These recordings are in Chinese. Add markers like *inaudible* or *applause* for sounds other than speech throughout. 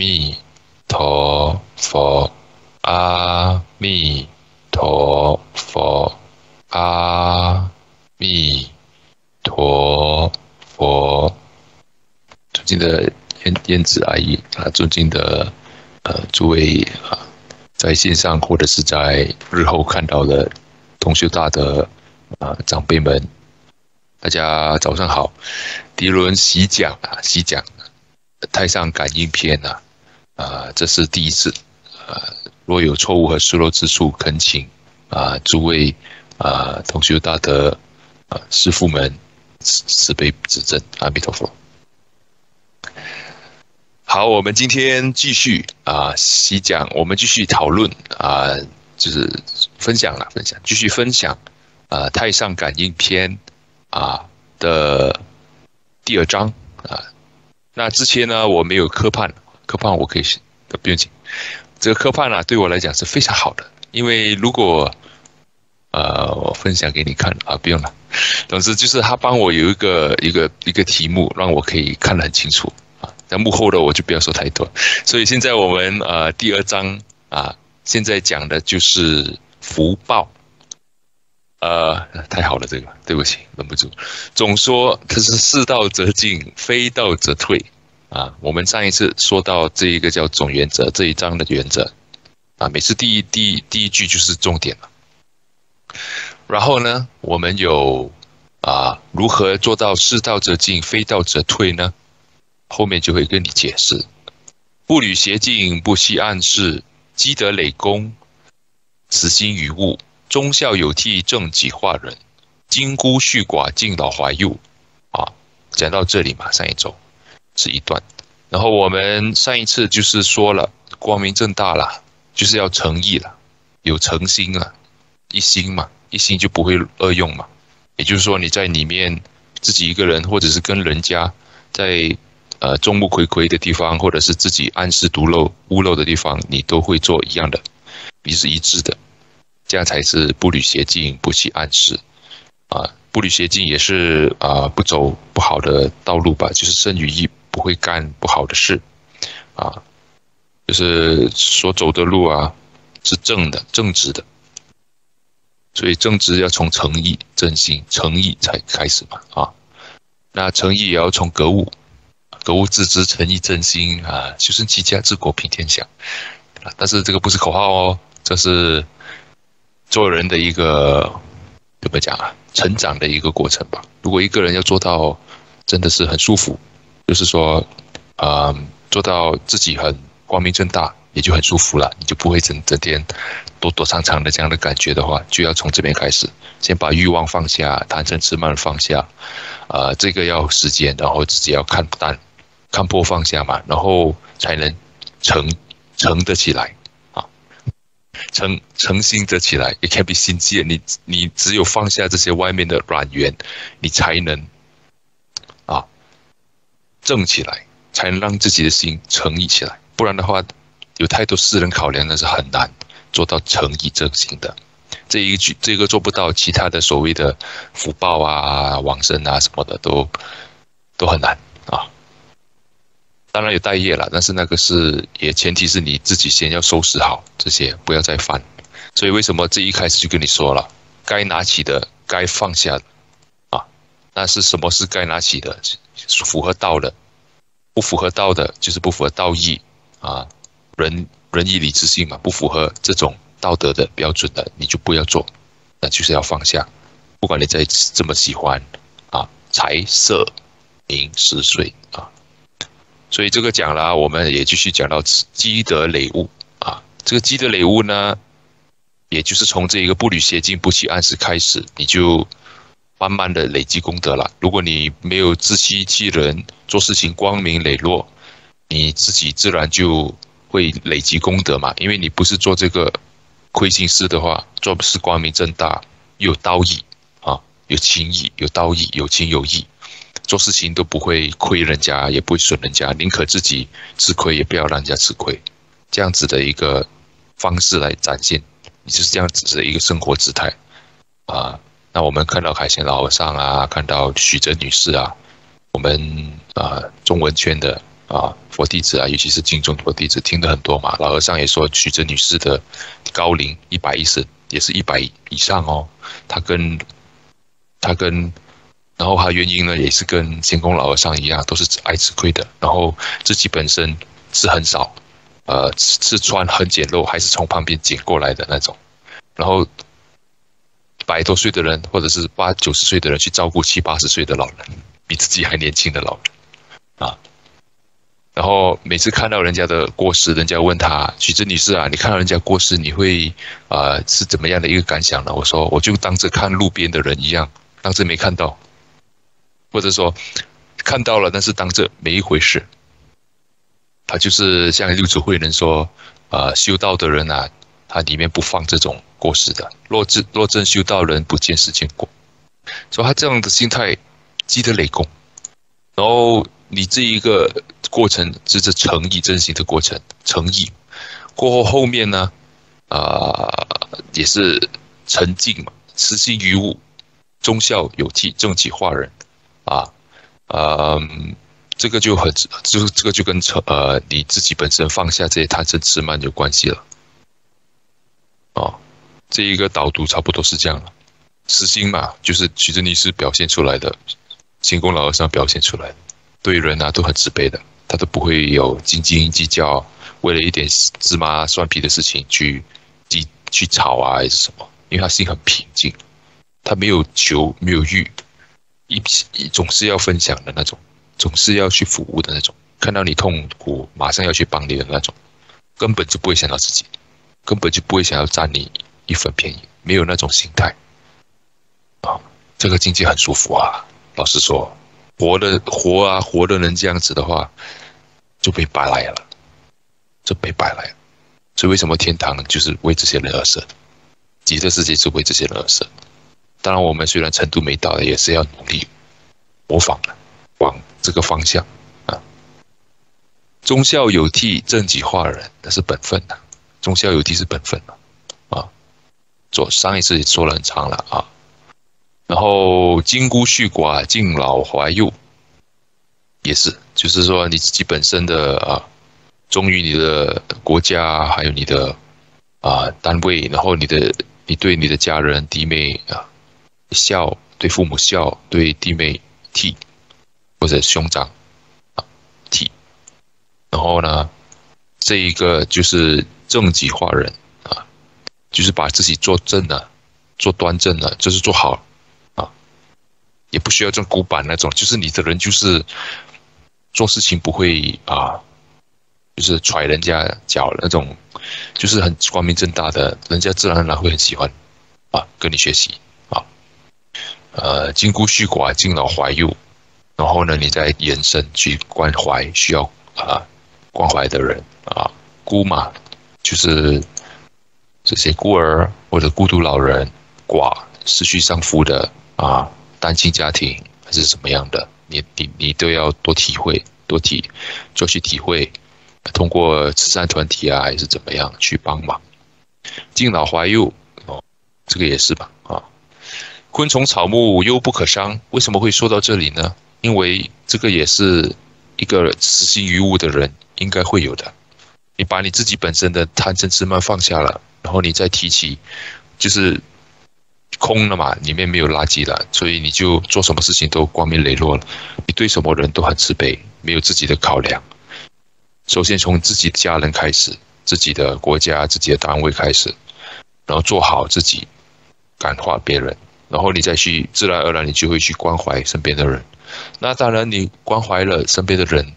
弥。陀佛，阿弥陀佛，阿弥陀佛。尊敬的燕燕子阿姨啊，尊敬的呃诸位啊，在线上或者是在日后看到的同修大的啊长辈们，大家早上好。第一轮习讲啊，习讲太上感应篇呐。啊，这是第一次，啊，若有错误和疏漏之处，恳请啊诸位啊同修大德啊师父们慈慈悲指正，阿弥陀佛。好，我们今天继续啊细讲，我们继续讨论啊，就是分享了分享，继续分享啊《太上感应篇》啊的第二章啊。那之前呢，我没有科判。科判我可以不用紧，这个科判呢对我来讲是非常好的，因为如果呃我分享给你看啊不用了，总之就是他帮我有一个一个一个题目让我可以看得很清楚啊，在幕后的我就不要说太多，所以现在我们呃第二章啊现在讲的就是福报，呃太好了这个对不起忍不住，总说它是世道则进，非道则退。啊，我们上一次说到这一个叫总原则这一章的原则，啊，每次第一第一第一句就是重点了。然后呢，我们有啊，如何做到是道则进，非道则退呢？后面就会跟你解释。不履邪径，不惜暗示，积德累功，慈心于物，忠孝有替，正己化人，金孤恤寡，敬老怀幼。啊，讲到这里嘛，上一周。是一段，然后我们上一次就是说了，光明正大了，就是要诚意了，有诚心了，一心嘛，一心就不会恶用嘛。也就是说，你在里面自己一个人，或者是跟人家在呃众目睽睽的地方，或者是自己暗室独漏屋漏的地方，你都会做一样的，你是一致的，这样才是不履邪径，不起暗示啊，不履邪径也是啊，不走不好的道路吧，就是生于一。不会干不好的事，啊，就是所走的路啊，是正的、正直的，所以正直要从诚意、真心、诚意才开始嘛，啊，那诚意也要从格物，格物致知、诚意真心啊，修身齐家治国平天下，但是这个不是口号哦，这是做人的一个怎么讲啊，成长的一个过程吧。如果一个人要做到真的是很舒服。就是说，呃，做到自己很光明正大，也就很舒服了。你就不会整整天躲躲藏藏的这样的感觉的话，就要从这边开始，先把欲望放下，贪嗔痴慢放下，啊，这个要时间，然后自己要看淡，看破放下嘛，然后才能成成得起来啊，成成心得起来，也 can be 心界。你你只有放下这些外面的软源，你才能。正起来，才能让自己的心诚意起来。不然的话，有太多私人考量，那是很难做到诚意正心的。这一句这个做不到，其他的所谓的福报啊、往生啊什么的，都都很难啊。当然有待业了，但是那个是也前提是你自己先要收拾好这些，不要再犯。所以为什么这一开始就跟你说了，该拿起的，该放下？那是什么是该拿起的？符合道的，不符合道的，就是不符合道义啊，仁仁义礼智信嘛，不符合这种道德的标准的，你就不要做，那就是要放下。不管你再这么喜欢啊，财色名食睡啊，所以这个讲了，我们也继续讲到积德累物啊。这个积德累物呢，也就是从这一个不履邪径、不起暗示开始，你就。慢慢的累积功德了。如果你没有自欺欺人，做事情光明磊落，你自己自然就会累积功德嘛。因为你不是做这个亏心事的话，做不是光明正大，有道义啊，有情义，有道义，有情有义，做事情都不会亏人家，也不会损人家，宁可自己吃亏，也不要让人家吃亏，这样子的一个方式来展现，你就是这样子的一个生活姿态啊。那我们看到海鲜老和尚啊，看到许哲女士啊，我们啊中文圈的啊佛弟子啊，尤其是敬重佛弟子听的很多嘛。老和尚也说，许哲女士的高龄一百一十，也是一百以上哦。她跟她跟，然后她原因呢，也是跟仙公老和尚一样，都是爱吃亏的。然后自己本身是很少，呃，是穿很简陋，还是从旁边捡过来的那种，然后。百多岁的人，或者是八九十岁的人去照顾七八十岁的老人，比自己还年轻的老人，啊，然后每次看到人家的过世，人家问他许志女士啊，你看到人家过世，你会啊是怎么样的一个感想呢？我说我就当着看路边的人一样，当着没看到，或者说看到了，但是当着没一回事。他就是像六祖慧能说，啊，修道的人啊。他里面不放这种过世的，若真若真修道人不见世间过，所以他这样的心态积德累功，然后你这一个过程就是诚意真心的过程，诚意。过后后面呢，啊也是沉静嘛，慈心于物，忠孝有替，正己化人，啊，嗯，这个就很就这个就跟成呃你自己本身放下这些贪嗔痴慢有关系了。哦，这一个导读差不多是这样了。私心嘛，就是徐志尼是表现出来的，行功老和尚表现出来的，对人啊都很慈悲的，他都不会有斤斤计较，为了一点芝麻蒜皮的事情去去去吵啊还是什么？因为他心很平静，他没有求没有欲，一总是要分享的那种，总是要去服务的那种，看到你痛苦马上要去帮你的那种，根本就不会想到自己。根本就不会想要占你一分便宜，没有那种心态啊！这个境界很舒服啊。老实说，活的活啊，活的人这样子的话，就被白来了，就被白来了。所以为什么天堂就是为这些人而设？极乐世界是为这些人而设。当然，我们虽然程度没到，也是要努力模仿的，往这个方向啊。忠孝有替，正己化人，那是本分的。忠孝有替是本分啊，做上一次也说了很长了啊，然后金孤续寡，敬老怀幼，也是，就是说你自己本身的啊，忠于你的国家，还有你的啊单位，然后你的你对你的家人弟妹啊孝，对父母孝，对弟妹悌，或者兄长啊悌，然后呢，这一个就是。正己化人，就是把自己做正了，做端正了，就是做好啊，也不需要这种古板那种，就是你的人就是做事情不会啊，就是踹人家脚那种，就是很光明正大的，人家自然而然会很喜欢啊，跟你学习啊，呃，金孤恤寡，敬老怀幼，然后呢，你再延伸去关怀需要啊关怀的人啊，孤嘛。就是这些孤儿或者孤独老人、寡失去丈夫的啊，单亲家庭还是什么样的，你你你都要多体会、多体、多去体会，通过慈善团体啊，还是怎么样去帮忙。敬老怀幼哦，这个也是吧啊。昆虫草木忧不可伤，为什么会说到这里呢？因为这个也是一个慈心于物的人应该会有的。你把你自己本身的贪嗔痴慢放下了，然后你再提起，就是空了嘛，里面没有垃圾了，所以你就做什么事情都光明磊落了。你对什么人都很慈悲，没有自己的考量。首先从自己家人开始，自己的国家、自己的单位开始，然后做好自己，感化别人，然后你再去，自然而然你就会去关怀身边的人。那当然，你关怀了身边的人，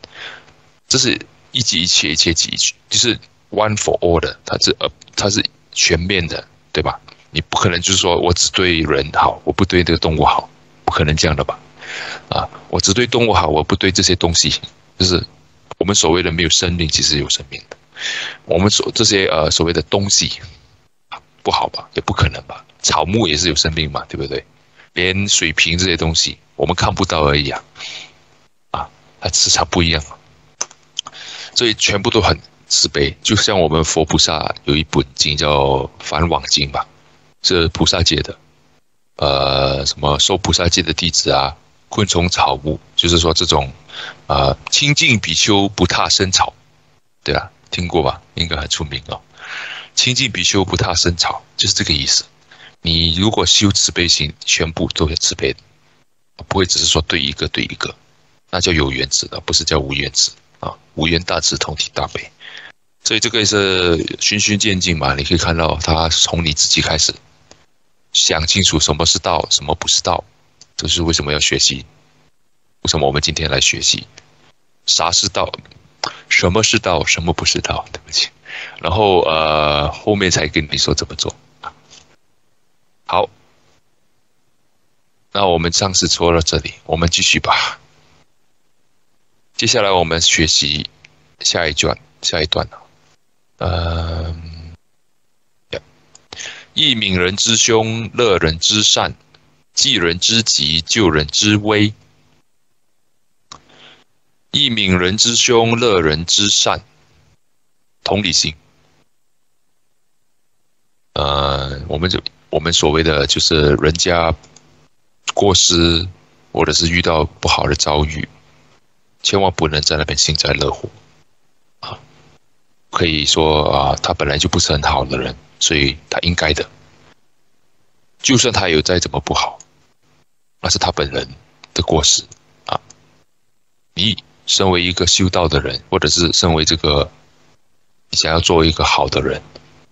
这是。一级一切，一切级，就是 one for all 的，它是呃，它是全面的，对吧？你不可能就是说我只对人好，我不对这个动物好，不可能这样的吧？啊，我只对动物好，我不对这些东西，就是我们所谓的没有生命，其实有生命的。我们所这些呃所谓的东西，不好吧？也不可能吧？草木也是有生命嘛，对不对？连水瓶这些东西，我们看不到而已啊，啊，它磁场不一样，所以全部都很慈悲。就像我们佛菩萨有一本经叫《梵网经》吧，是菩萨界的，呃，什么受菩萨界的弟子啊，昆虫草木，就是说这种，啊，清净比丘不踏生草，对啊，听过吧？应该很出名哦。清净比丘不踏生草，就是这个意思。你如果修慈悲心，全部都是慈悲的，不会只是说对一个对一个，那叫有缘子的，不是叫无缘子啊。无缘大慈，同体大悲。所以这个是循序渐进嘛。你可以看到，他从你自己开始想清楚什么是道，什么不是道。这是为什么要学习？为什么我们今天来学习？啥是道？什么是道？什么不是道？对不起。然后呃，后面才跟你说怎么做。好，那我们上次说到这里，我们继续吧。接下来我们学习下一段，下一段了嗯，益悯人之凶，乐人之善，济人之急，救人之危。益悯人之凶，乐人之善，同理心。呃，我们就。我们所谓的就是人家过失，或者是遇到不好的遭遇，千万不能在那边幸灾乐祸！可以说啊，他本来就不是很好的人，所以他应该的。就算他有再怎么不好，那是他本人的过失啊！你身为一个修道的人，或者是身为这个想要做一个好的人，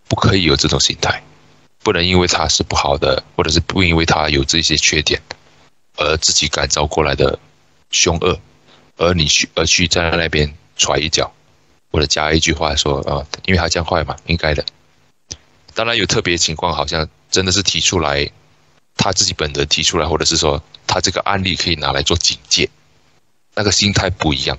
不可以有这种心态。不能因为他是不好的，或者是不因为他有这些缺点，而自己感召过来的凶恶，而你去而去在那边踹一脚，或者加一句话说啊，因为他这样坏嘛，应该的。当然有特别情况，好像真的是提出来，他自己本人提出来，或者是说他这个案例可以拿来做警戒，那个心态不一样。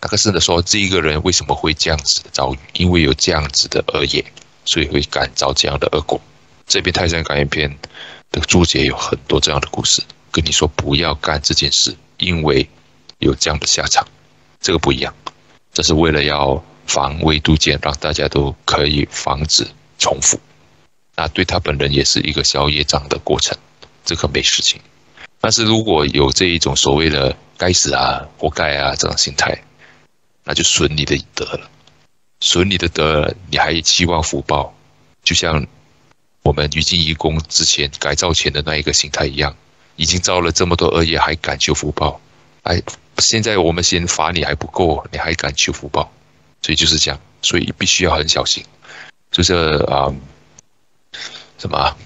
那个是的说这一个人为什么会这样子的遭遇，因为有这样子的恶业，所以会感召这样的恶果。这边《泰山感应篇》的注解有很多这样的故事，跟你说不要干这件事，因为有这样的下场。这个不一样，这是为了要防微杜渐，让大家都可以防止重复。那对他本人也是一个消业障的过程，这个没事情。但是如果有这一种所谓的“该死啊，活该啊”这种心态，那就损你的德了，损你的德，你还期望福报，就像。我们于今一公之前改造前的那一个心态一样，已经造了这么多恶业，还敢求福报？哎，现在我们先罚你还不够，你还敢求福报？所以就是这样，所以必须要很小心。就是啊，什么？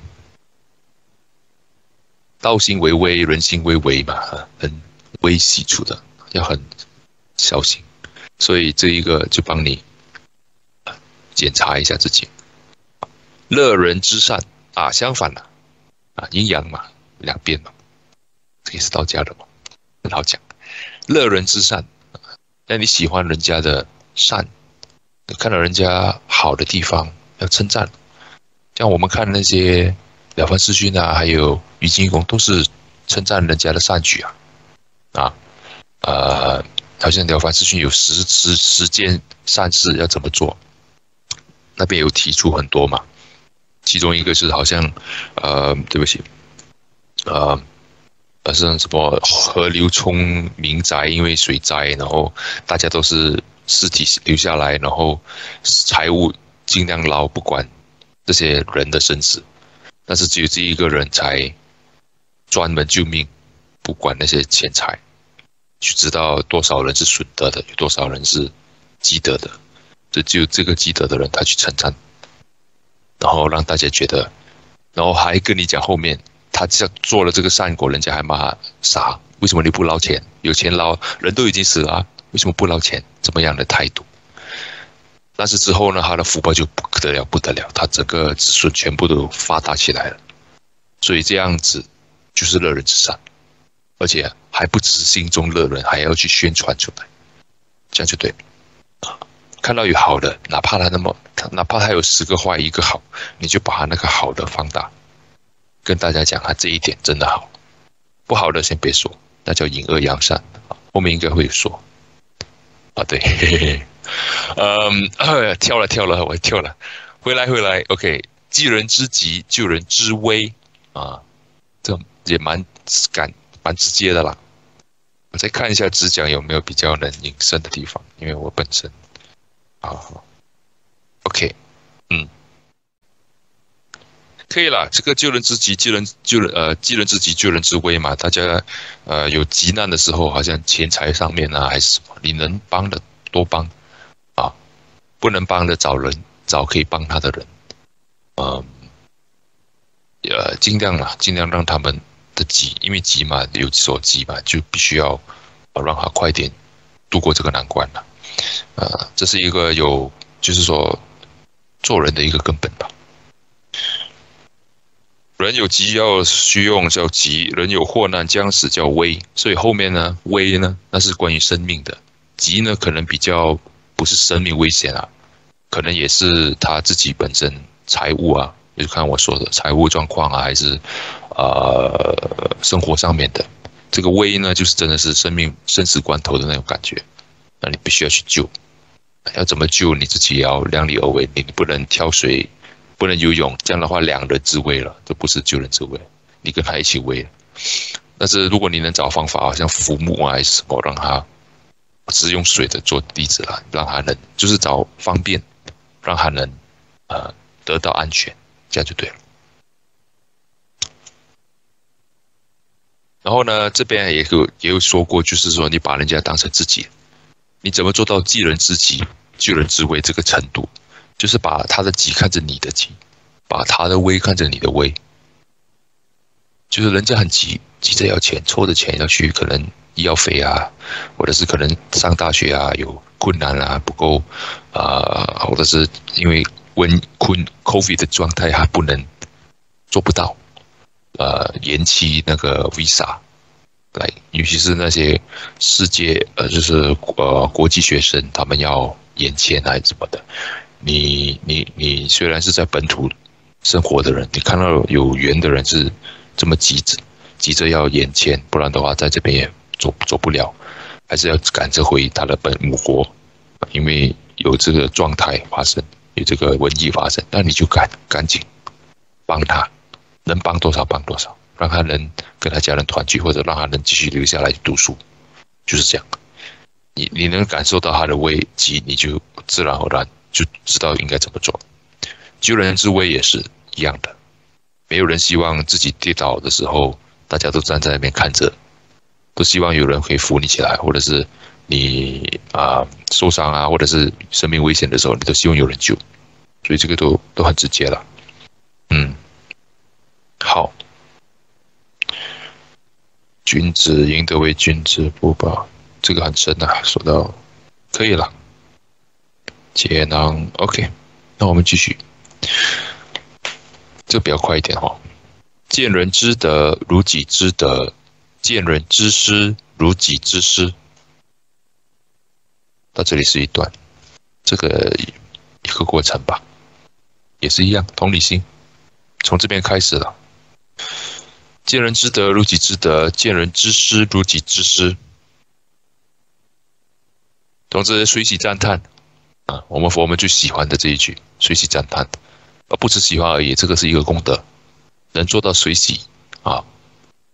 道心为微，人心为微嘛，很微细处的，要很小心。所以这一个就帮你检查一下自己。乐人之善啊，相反的啊，阴阳嘛，两边嘛，这也是道家的嘛，很好讲。乐人之善，那你喜欢人家的善，看到人家好的地方要称赞。像我们看那些了凡四训啊，还有于金公，都是称赞人家的善举啊，啊，呃，好像了凡四训有十十十件善事要怎么做，那边有提出很多嘛。其中一个是好像，呃，对不起，呃，呃，是什么河流冲民宅，因为水灾，然后大家都是尸体留下来，然后财物尽量捞，不管这些人的生死，但是只有这一个人才专门救命，不管那些钱财，去知道多少人是损德的，有多少人是积德的，这只有这个积德的人，他去称赞。然后让大家觉得，然后还跟你讲后面，他只要做了这个善果，人家还骂他傻，为什么你不捞钱？有钱捞，人都已经死了，为什么不捞钱？怎么样的态度？但是之后呢，他的福报就不得了，不得了，他整个子孙全部都发达起来了。所以这样子就是乐人之善，而且还不只是心中乐人，还要去宣传出来，这样就对了。看到有好的，哪怕他那么，哪怕他有十个坏一个好，你就把他那个好的放大，跟大家讲他这一点真的好，不好的先别说，那叫隐恶扬善，后面应该会说。啊，对，嘿 *laughs* 嘿嗯，跳了跳了，我跳了，回来回来，OK，济人之急，救人之危，啊，这也蛮感蛮直接的啦。我再看一下直讲有没有比较能引申的地方，因为我本身，好，OK，嗯，可以了。这个救人之急，救人救人呃，救人之急，救人之危嘛。大家呃有急难的时候，好像钱财上面啊，还是什么，你能帮的多帮啊，不能帮的找人找可以帮他的人，嗯，呃，尽量啦，尽量让他们。的急，因为急嘛，有所急嘛，就必须要让他快点度过这个难关了。呃，这是一个有，就是说做人的一个根本吧。人有急要需用叫急，人有祸难将死叫危。所以后面呢，危呢，那是关于生命的；急呢，可能比较不是生命危险啊，可能也是他自己本身财务啊，就看我说的财务状况啊，还是。呃，生活上面的。这个危呢，就是真的是生命生死关头的那种感觉，那你必须要去救，要怎么救你自己也要量力而为，你不能跳水，不能游泳，这样的话两人之危了，这不是救人之危，你跟他一起危。但是如果你能找方法，好像浮木啊还是什么，让他只是用水的做例子了，让他能就是找方便，让他能呃得到安全，这样就对了。然后呢，这边也有也有说过，就是说你把人家当成自己，你怎么做到济人之急，救人之危这个程度？就是把他的急看着你的急，把他的危看着你的危。就是人家很急，急着要钱，抽着钱要去可能医药费啊，或者是可能上大学啊有困难啊不够啊，或者是因为温困 COVID 的状态还不能做不到。呃，延期那个 visa 来，尤其是那些世界呃，就是呃国际学生，他们要延签还是什么的。你你你虽然是在本土生活的人，你看到有缘的人是这么急着急着要眼前，不然的话在这边也走走不了，还是要赶着回他的本母国，因为有这个状态发生，有这个瘟疫发生，那你就赶赶紧帮他。能帮多少帮多少，让他能跟他家人团聚，或者让他能继续留下来读书，就是这样。你你能感受到他的危机，你就自然而然就知道应该怎么做。救人之危也是一样的，没有人希望自己跌倒的时候，大家都站在那边看着，都希望有人可以扶你起来，或者是你啊受伤啊，或者是生命危险的时候，你都希望有人救，所以这个都都很直接了，嗯。好，君子赢得为君子不报，这个很深呐。说到可以了，解囊 OK，那我们继续，这比较快一点哈。见人之德如己之德，见人之失如己之失。到这里是一段，这个一个过程吧，也是一样，同理心从这边开始了。见人之德如己之德，见人之失如己之失。总之，随喜赞叹啊！我们佛门最喜欢的这一句“随喜赞叹”，而不止喜欢而已，这个是一个功德。能做到随喜啊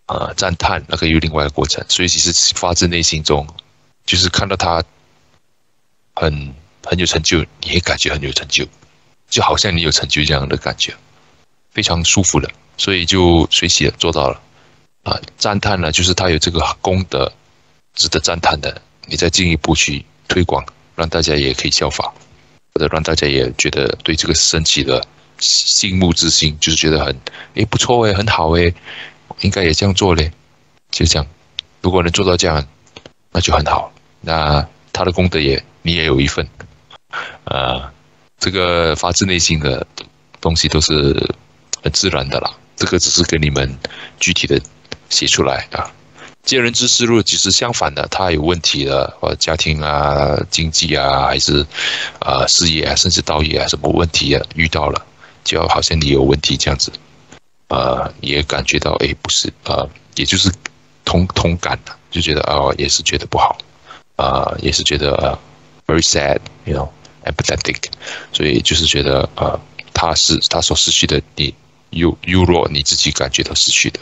啊赞叹，那个有另外一个过程。随喜是发自内心中，就是看到他很很有成就，你也感觉很有成就，就好像你有成就这样的感觉，非常舒服的。所以就随喜做到了，啊，赞叹呢，就是他有这个功德，值得赞叹的。你再进一步去推广，让大家也可以效法，或者让大家也觉得对这个升起的心目之心，就是觉得很，诶不错诶，很好诶，应该也这样做嘞，就这样。如果能做到这样，那就很好。那他的功德也你也有一份，啊，这个发自内心的东西都是很自然的啦。这个只是给你们具体的写出来啊，接人之思路其实相反的，他有问题的，或家庭啊、经济啊，还是啊事业啊，甚至道义啊，什么问题啊遇到了，就好像你有问题这样子，呃，也感觉到哎，不是，呃，也就是同同感的，就觉得哦，也是觉得不好，啊，也是觉得呃 very sad，you know，empathetic，所以就是觉得呃，他是他所失去的你。又又若你自己感觉到失去的，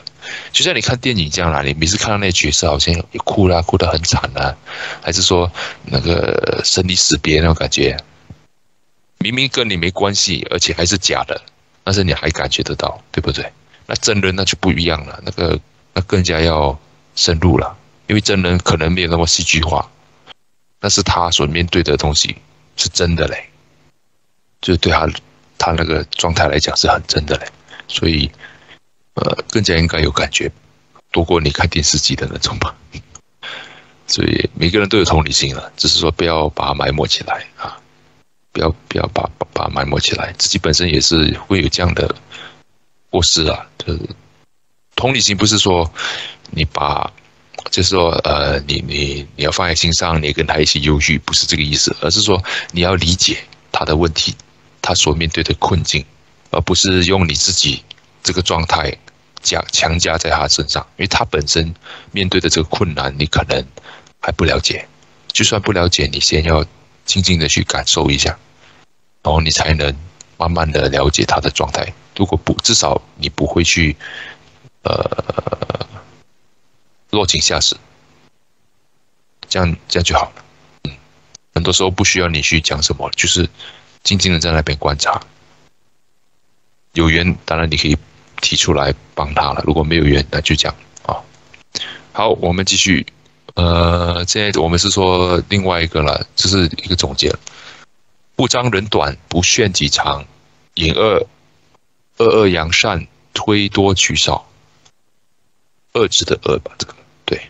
就像你看电影这样啦，你每次看到那个角色好像哭啦，哭得很惨啊，还是说那个生离死别那种感觉，明明跟你没关系，而且还是假的，但是你还感觉得到，对不对？那真人那就不一样了，那个那更加要深入了，因为真人可能没有那么戏剧化，但是他所面对的东西是真的嘞，就对他他那个状态来讲是很真的嘞。所以，呃，更加应该有感觉，多过你看电视机的那种吧。*laughs* 所以每个人都有同理心了，只是说不要把它埋没起来啊，不要不要把把把埋没起来，自己本身也是会有这样的过失啊。就是同理心不是说你把，就是说呃，你你你要放在心上，你跟他一起忧郁，不是这个意思，而是说你要理解他的问题，他所面对的困境。而不是用你自己这个状态加强加在他身上，因为他本身面对的这个困难，你可能还不了解。就算不了解，你先要静静的去感受一下，然后你才能慢慢的了解他的状态。如果不，至少你不会去呃落井下石，这样这样就好了。嗯，很多时候不需要你去讲什么，就是静静的在那边观察。有缘，当然你可以提出来帮他了。如果没有缘，那就讲啊。好，我们继续。呃，现在我们是说另外一个了，这是一个总结。不张人短，不炫己长，引恶，恶恶扬善，推多取少。恶字的恶吧，这个对。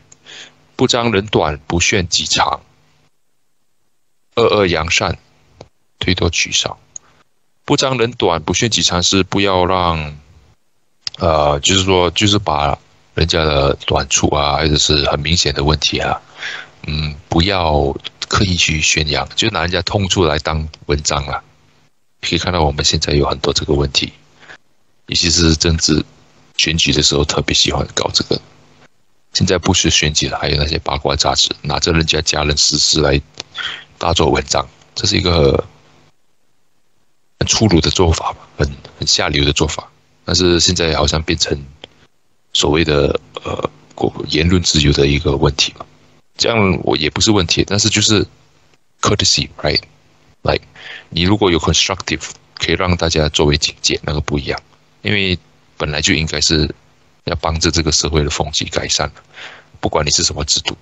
不张人短，不炫己长，恶恶扬善，推多取少。不张人短，不炫己长，是不要让，呃，就是说，就是把人家的短处啊，或者是很明显的问题啊，嗯，不要刻意去宣扬，就拿人家痛处来当文章啊。可以看到，我们现在有很多这个问题，尤其是政治选举的时候，特别喜欢搞这个。现在不是选举了，还有那些八卦杂志，拿着人家家人私事来大做文章，这是一个。很粗鲁的做法吧，很很下流的做法，但是现在好像变成所谓的呃言论自由的一个问题嘛。这样我也不是问题，但是就是 courtesy，right？like 你如果有 constructive，可以让大家作为警戒，那个不一样，因为本来就应该是要帮着这个社会的风气改善不管你是什么制度。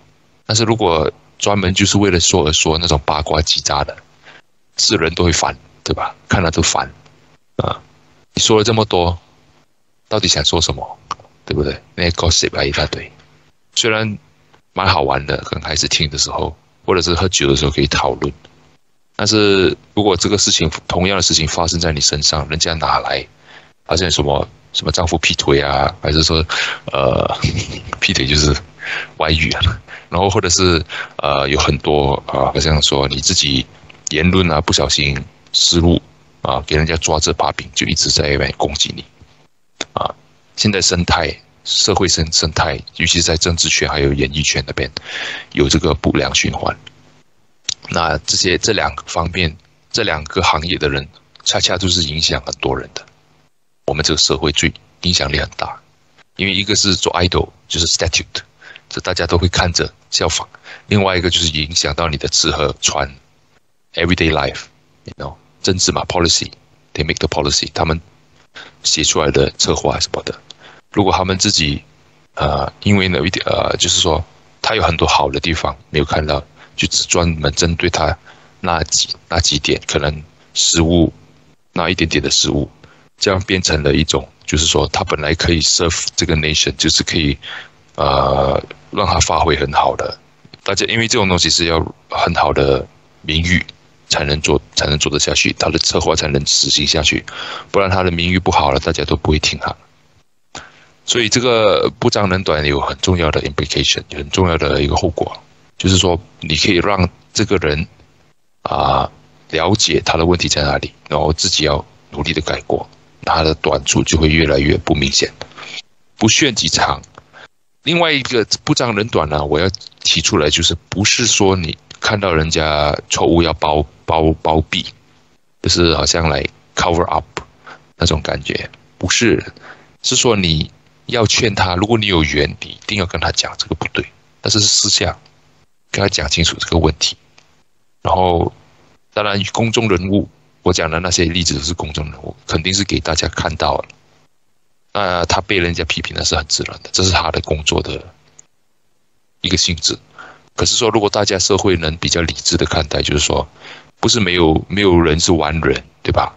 但是如果专门就是为了说而说那种八卦叽喳的，是人都会烦。对吧？看了都烦啊！你说了这么多，到底想说什么？对不对？那些 gossip 啊一大堆，虽然蛮好玩的，刚开始听的时候，或者是喝酒的时候可以讨论，但是如果这个事情同样的事情发生在你身上，人家哪来发现什么什么丈夫劈腿啊，还是说呃 *laughs* 劈腿就是外遇啊，然后或者是呃有很多啊，好像说你自己言论啊不小心。思路啊，给人家抓着把柄，就一直在外面攻击你啊！现在生态、社会生生态，尤其在政治圈还有演艺圈那边，有这个不良循环。那这些这两个方面，这两个行业的人，恰恰都是影响很多人的。我们这个社会最影响力很大，因为一个是做 idol，就是 statute，这大家都会看着效仿；另外一个就是影响到你的吃喝穿，everyday life you know。政治嘛，policy，they make the policy，他们写出来的策划什么的，如果他们自己，呃，因为有一点，呃，就是说他有很多好的地方没有看到，就只专门针对他那几那几点可能失误，那一点点的失误，这样变成了一种，就是说他本来可以 serve 这个 nation，就是可以，呃，让他发挥很好的，大家因为这种东西是要很好的名誉。才能做，才能做得下去，他的策划才能实行下去，不然他的名誉不好了，大家都不会听他。所以这个不长人短有很重要的 implication，很重要的一个后果，就是说你可以让这个人啊了解他的问题在哪里，然后自己要努力的改过，他的短处就会越来越不明显。不炫即长。另外一个不长人短呢，我要提出来就是，不是说你看到人家错误要包包包庇，就是好像来 cover up 那种感觉，不是，是说你要劝他，如果你有缘，你一定要跟他讲这个不对，但是私下跟他讲清楚这个问题。然后，当然公众人物，我讲的那些例子都是公众人物，肯定是给大家看到了。那他被人家批评那是很自然的，这是他的工作的一个性质。可是说，如果大家社会能比较理智的看待，就是说，不是没有没有人是完人，对吧？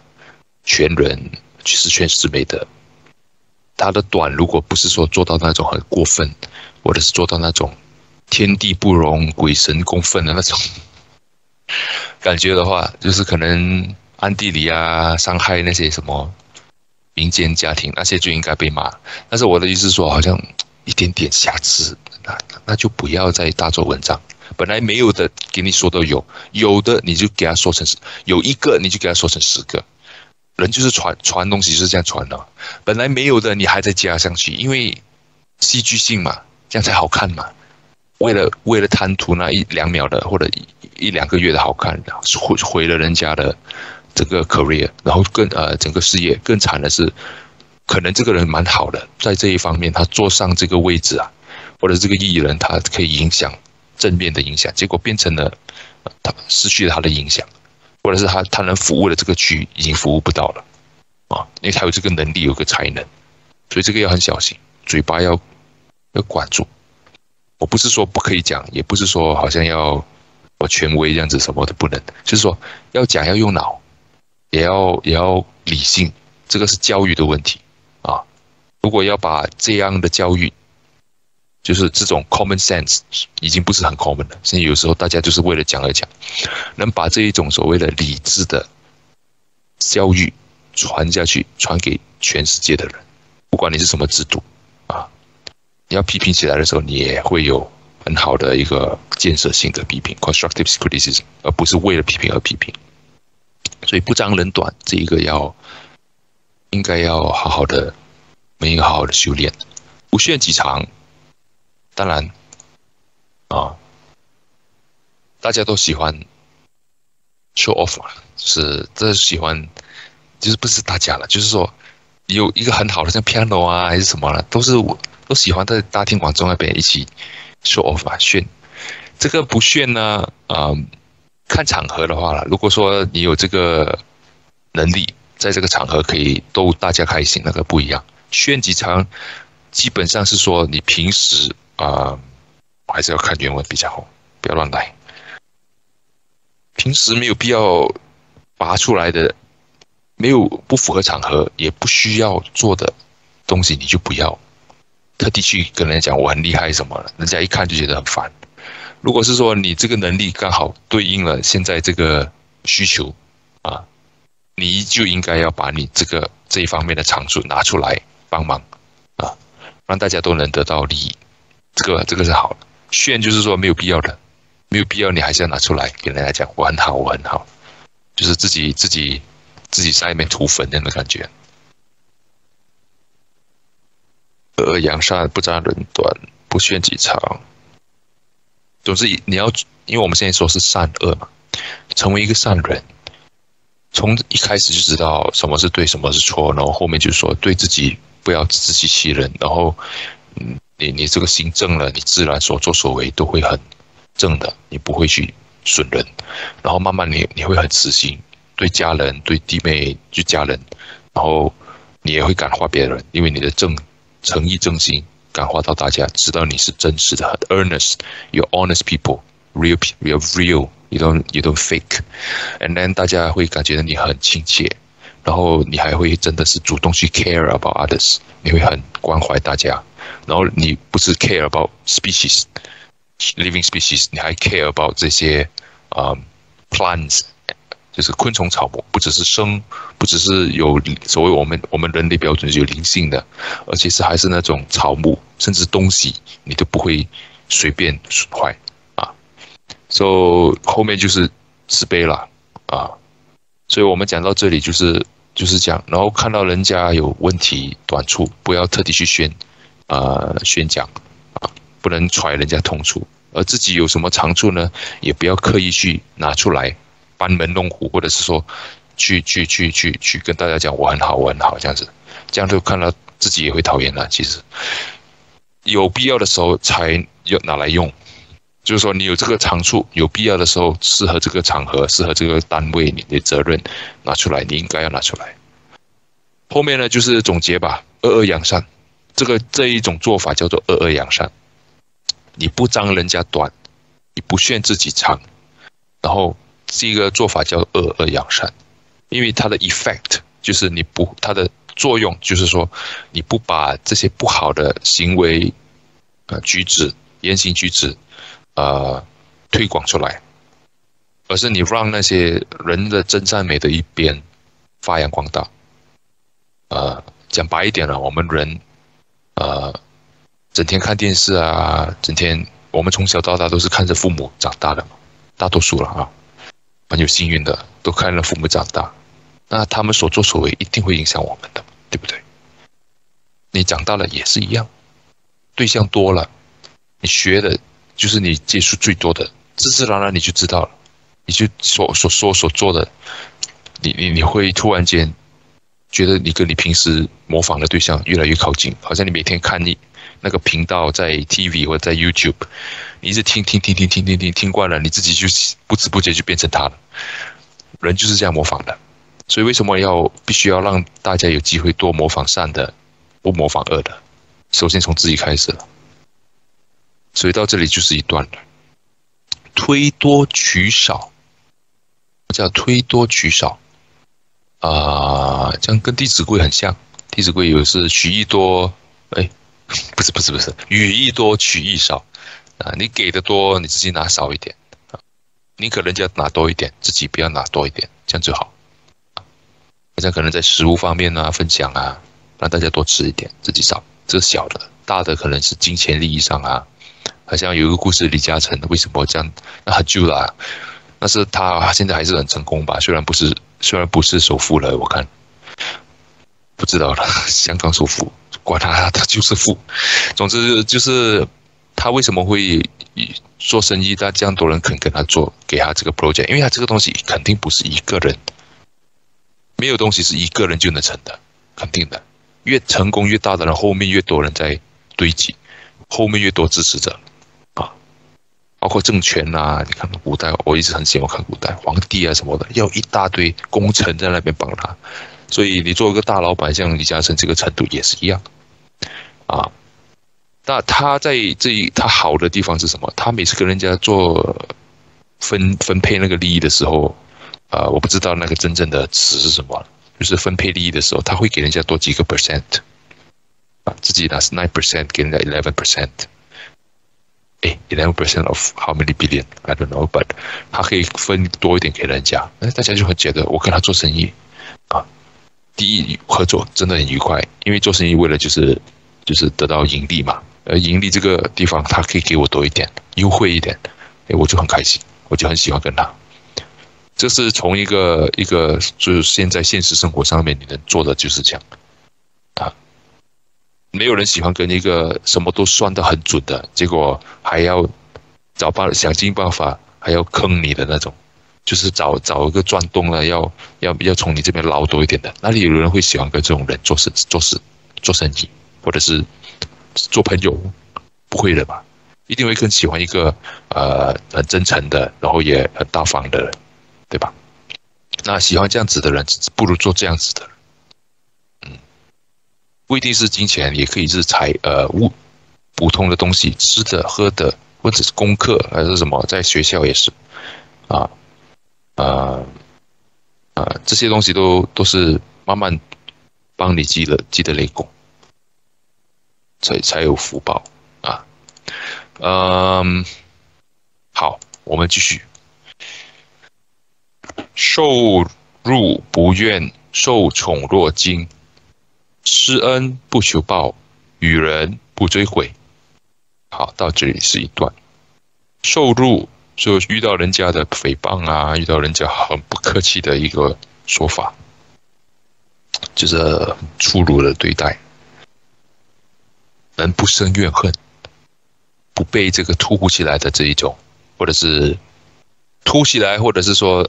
全人其实全是美德。他的短，如果不是说做到那种很过分，或者是做到那种天地不容、鬼神共愤的那种 *laughs* 感觉的话，就是可能暗地里啊伤害那些什么。民间家庭那些就应该被骂，但是我的意思是说，好像一点点瑕疵，那就不要再大做文章。本来没有的，给你说都有；有的你就给他说成是有一个，你就给他说成十个。人就是传传东西就是这样传的。本来没有的，你还在加上去，因为戏剧性嘛，这样才好看嘛。为了为了贪图那一两秒的或者一一两个月的好看，毁毁了人家的。整个 career，然后更呃整个事业更惨的是，可能这个人蛮好的，在这一方面他坐上这个位置啊，或者这个艺人他可以影响正面的影响，结果变成了他失去了他的影响，或者是他他能服务的这个区已经服务不到了啊，因为他有这个能力有个才能，所以这个要很小心，嘴巴要要管住。我不是说不可以讲，也不是说好像要我权威这样子什么都不能，就是说要讲要用脑。也要也要理性，这个是教育的问题啊！如果要把这样的教育，就是这种 common sense 已经不是很 common 了，甚至有时候大家就是为了讲而讲，能把这一种所谓的理智的教育传下去，传给全世界的人，不管你是什么制度啊，你要批评起来的时候，你也会有很好的一个建设性的批评 （constructive criticism），而不是为了批评而批评。所以不长人短，这一个要应该要好好的，没有好好的修炼。不炫己长，当然啊，大家都喜欢 show off 嘛，是这喜欢，就是不是大家了，就是说有一个很好的像 piano 啊还是什么了，都是我都喜欢在大庭广众那边一起 show off 啊炫。这个不炫呢，啊。看场合的话了，如果说你有这个能力，在这个场合可以逗大家开心，那个不一样。炫几场，基本上是说你平时啊，还是要看原文比较好，不要乱来。平时没有必要拔出来的，没有不符合场合，也不需要做的东西，你就不要特地去跟人家讲我很厉害什么了，人家一看就觉得很烦。如果是说你这个能力刚好对应了现在这个需求，啊，你就应该要把你这个这一方面的长处拿出来帮忙，啊，让大家都能得到利益，这个这个是好的。炫就是说没有必要的，没有必要你还是要拿出来跟人家讲我很好我很好，就是自己自己自己在里面涂粉那样的感觉。呃，扬善不扎人短，不炫己长。总之，你要，因为我们现在说是善恶嘛，成为一个善人，从一开始就知道什么是对，什么是错，然后后面就说对自己不要自欺欺人，然后，你你这个心正了，你自然所作所为都会很正的，你不会去损人，然后慢慢你你会很慈心，对家人对弟妹对家人，然后你也会感化别人，因为你的正诚意正心。感化到大家，知道你是真实的，很 earnest，you honest people，real，real real，you don't you don't fake，and then 大家会感觉到你很亲切，然后你还会真的是主动去 care about others，你会很关怀大家，然后你不是 care about species，living species，你还 care about 这些啊 plants 就是昆虫草木，不只是生，不只是有所谓我们我们人类标准是有灵性的，而且是还是那种草木，甚至东西你都不会随便损坏啊。所以后面就是自卑了啊。所以我们讲到这里就是就是讲，然后看到人家有问题短处，不要特地去宣啊宣讲啊，不能揣人家痛处，而自己有什么长处呢，也不要刻意去拿出来。班门弄斧，或者是说，去去去去去跟大家讲我很好，我很好这样子，这样就看到自己也会讨厌了。其实有必要的时候才要拿来用，就是说你有这个长处，有必要的时候适合这个场合，适合这个单位，你的责任拿出来，你应该要拿出来。后面呢就是总结吧，恶恶扬善，这个这一种做法叫做恶恶扬善。你不张人家短，你不炫自己长，然后。这个做法叫恶恶扬善，因为它的 effect 就是你不它的作用就是说你不把这些不好的行为、呃举止、言行举止，呃推广出来，而是你让那些人的真善美的一边发扬光大。呃，讲白一点了，我们人呃整天看电视啊，整天我们从小到大都是看着父母长大的嘛，大多数了啊。蛮有幸运的，都看着父母长大，那他们所作所为一定会影响我们的，对不对？你长大了也是一样，对象多了，你学的就是你接触最多的，自自然然你就知道了，你就所所说所做的，你你你会突然间觉得你跟你平时模仿的对象越来越靠近，好像你每天看你。那个频道在 TV 或者在 YouTube，你一直听听听听听听听听惯了，你自己就不知不觉就变成他了。人就是这样模仿的，所以为什么要必须要让大家有机会多模仿善的，不模仿恶的？首先从自己开始了。所以到这里就是一段了，推多取少，叫推多取少啊，这样跟《弟子规》很像，《弟子规》有是取益多，哎。不是不是不是，予益多取益少，啊，你给的多，你自己拿少一点，啊，宁可人家拿多一点，自己不要拿多一点，这样就好。好像可能在食物方面啊，分享啊，让大家多吃一点，自己少，这是小的，大的可能是金钱利益上啊。好像有一个故事，李嘉诚为什么这样？那很旧了，但是他现在还是很成功吧？虽然不是，虽然不是首富了，我看，不知道了，*laughs* 香港首富。管他，他就是富。总之就是他为什么会做生意？他这样多人肯跟他做，给他这个 project，因为他这个东西肯定不是一个人，没有东西是一个人就能成的，肯定的。越成功越大的人，后面越多人在堆积，后面越多支持者，包括政权呐。你看古代，我一直很喜欢看古代皇帝啊什么的，要一大堆功臣在那边帮他。所以你做一个大老板，像李嘉诚这个程度也是一样，啊，那他在这他好的地方是什么？他每次跟人家做分分配那个利益的时候，啊，我不知道那个真正的词是什么，就是分配利益的时候，他会给人家多几个 percent，啊，自己拿是 nine percent，给人家 eleven percent，哎，eleven percent of how many billion？I don't know，but 他可以分多一点给人家，那大家就会觉得我跟他做生意，啊。第一合作真的很愉快，因为做生意为了就是就是得到盈利嘛，而盈利这个地方他可以给我多一点优惠一点，哎，我就很开心，我就很喜欢跟他。这是从一个一个就是现在现实生活上面你能做的就是这样啊，没有人喜欢跟一个什么都算得很准的，结果还要找办想尽办法还要坑你的那种。就是找找一个转动了，要要要从你这边捞多一点的，哪里有人会喜欢跟这种人做事做事做生意，或者是做朋友？不会的吧？一定会更喜欢一个呃很真诚的，然后也很大方的人，对吧？那喜欢这样子的人，不如做这样子的。不一定是金钱，也可以是财呃物普通的东西，吃的喝的，或者是功课还是什么，在学校也是啊。啊啊，这些东西都都是慢慢帮你积了积的累功，才才有福报啊。嗯，好，我们继续。受辱不怨，受宠若惊，施恩不求报，与人不追悔。好，到这里是一段。受辱就遇到人家的诽谤啊，遇到人家很不客气的一个说法，就是粗鲁的对待，人不生怨恨，不被这个突兀起来的这一种，或者是突起来，或者是说，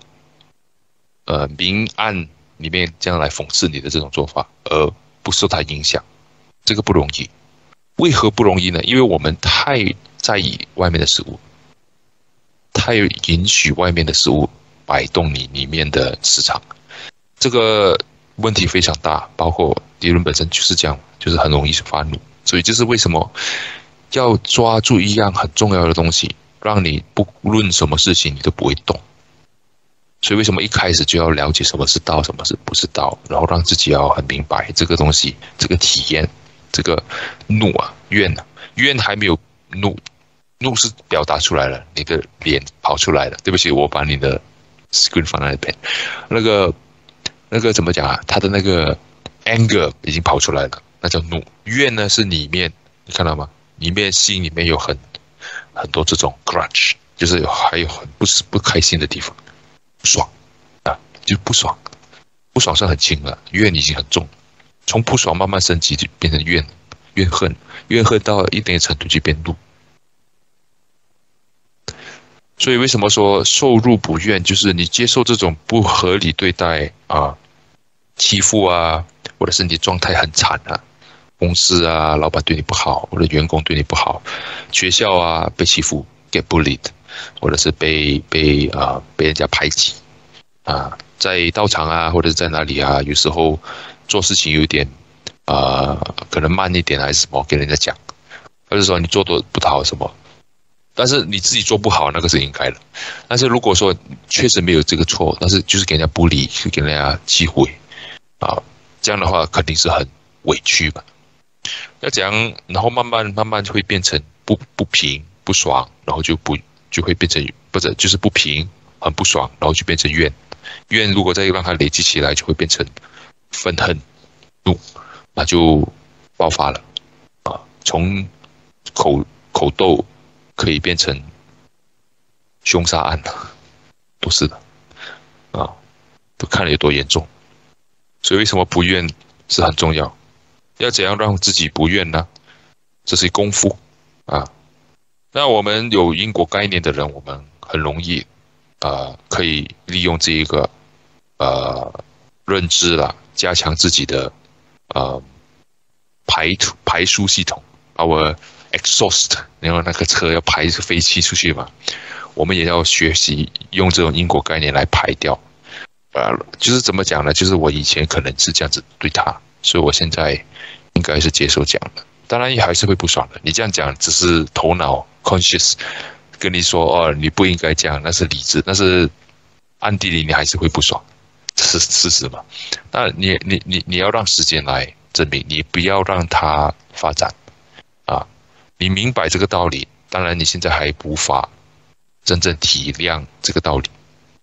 呃，明暗里面这样来讽刺你的这种做法，而不受它影响，这个不容易。为何不容易呢？因为我们太在意外面的事物。太允许外面的事物摆动你里面的市场，这个问题非常大。包括迪伦本身就是这样，就是很容易发怒。所以，这是为什么要抓住一样很重要的东西，让你不论什么事情你都不会动。所以，为什么一开始就要了解什么是道，什么是不是道，然后让自己要很明白这个东西，这个体验，这个怒啊怨啊怨还没有怒。怒是表达出来了，你的脸跑出来了。对不起，我把你的 screen 放在那边。那个那个怎么讲啊？他的那个 anger 已经跑出来了，那叫怒。怨呢是里面，你看到吗？里面心里面有很很多这种 grudge，就是还有很不是不开心的地方，爽啊，就不爽。不爽是很轻了，怨已经很重，从不爽慢慢升级就变成怨，怨恨，怨恨到一定程度就变怒。所以为什么说受辱不怨？就是你接受这种不合理对待啊、欺负啊，我的身体状态很惨啊，公司啊，老板对你不好，或者员工对你不好，学校啊被欺负，get bullied，或者是被被啊被人家排挤啊，在道场啊或者在哪里啊，有时候做事情有点啊可能慢一点还是什么，跟人家讲，或者说你做的不好什么。但是你自己做不好，那个是应该的。但是如果说确实没有这个错，但是就是给人家不理，去给人家机会，啊，这样的话肯定是很委屈吧。要讲，然后慢慢慢慢就会变成不不平不爽，然后就不就会变成不是就是不平很不爽，然后就变成怨怨。如果再让它累积起来，就会变成愤恨怒，那就爆发了啊！从口口斗。可以变成凶杀案了，都是的，啊，都看了有多严重，所以为什么不怨是很重要？要怎样让自己不怨呢？这是功夫啊。那我们有因果概念的人，我们很容易啊，可以利用这一个呃认知啦，加强自己的呃排排输系统，our。exhaust，然后那个车要排废气出去嘛，我们也要学习用这种因果概念来排掉。呃，就是怎么讲呢？就是我以前可能是这样子对他，所以我现在应该是接受这样的。当然也还是会不爽的。你这样讲只是头脑 conscious 跟你说哦，你不应该这样，那是理智，但是暗地里你还是会不爽，这是事实嘛？那你你你你要让时间来证明，你不要让它发展啊。你明白这个道理，当然你现在还无法真正体谅这个道理，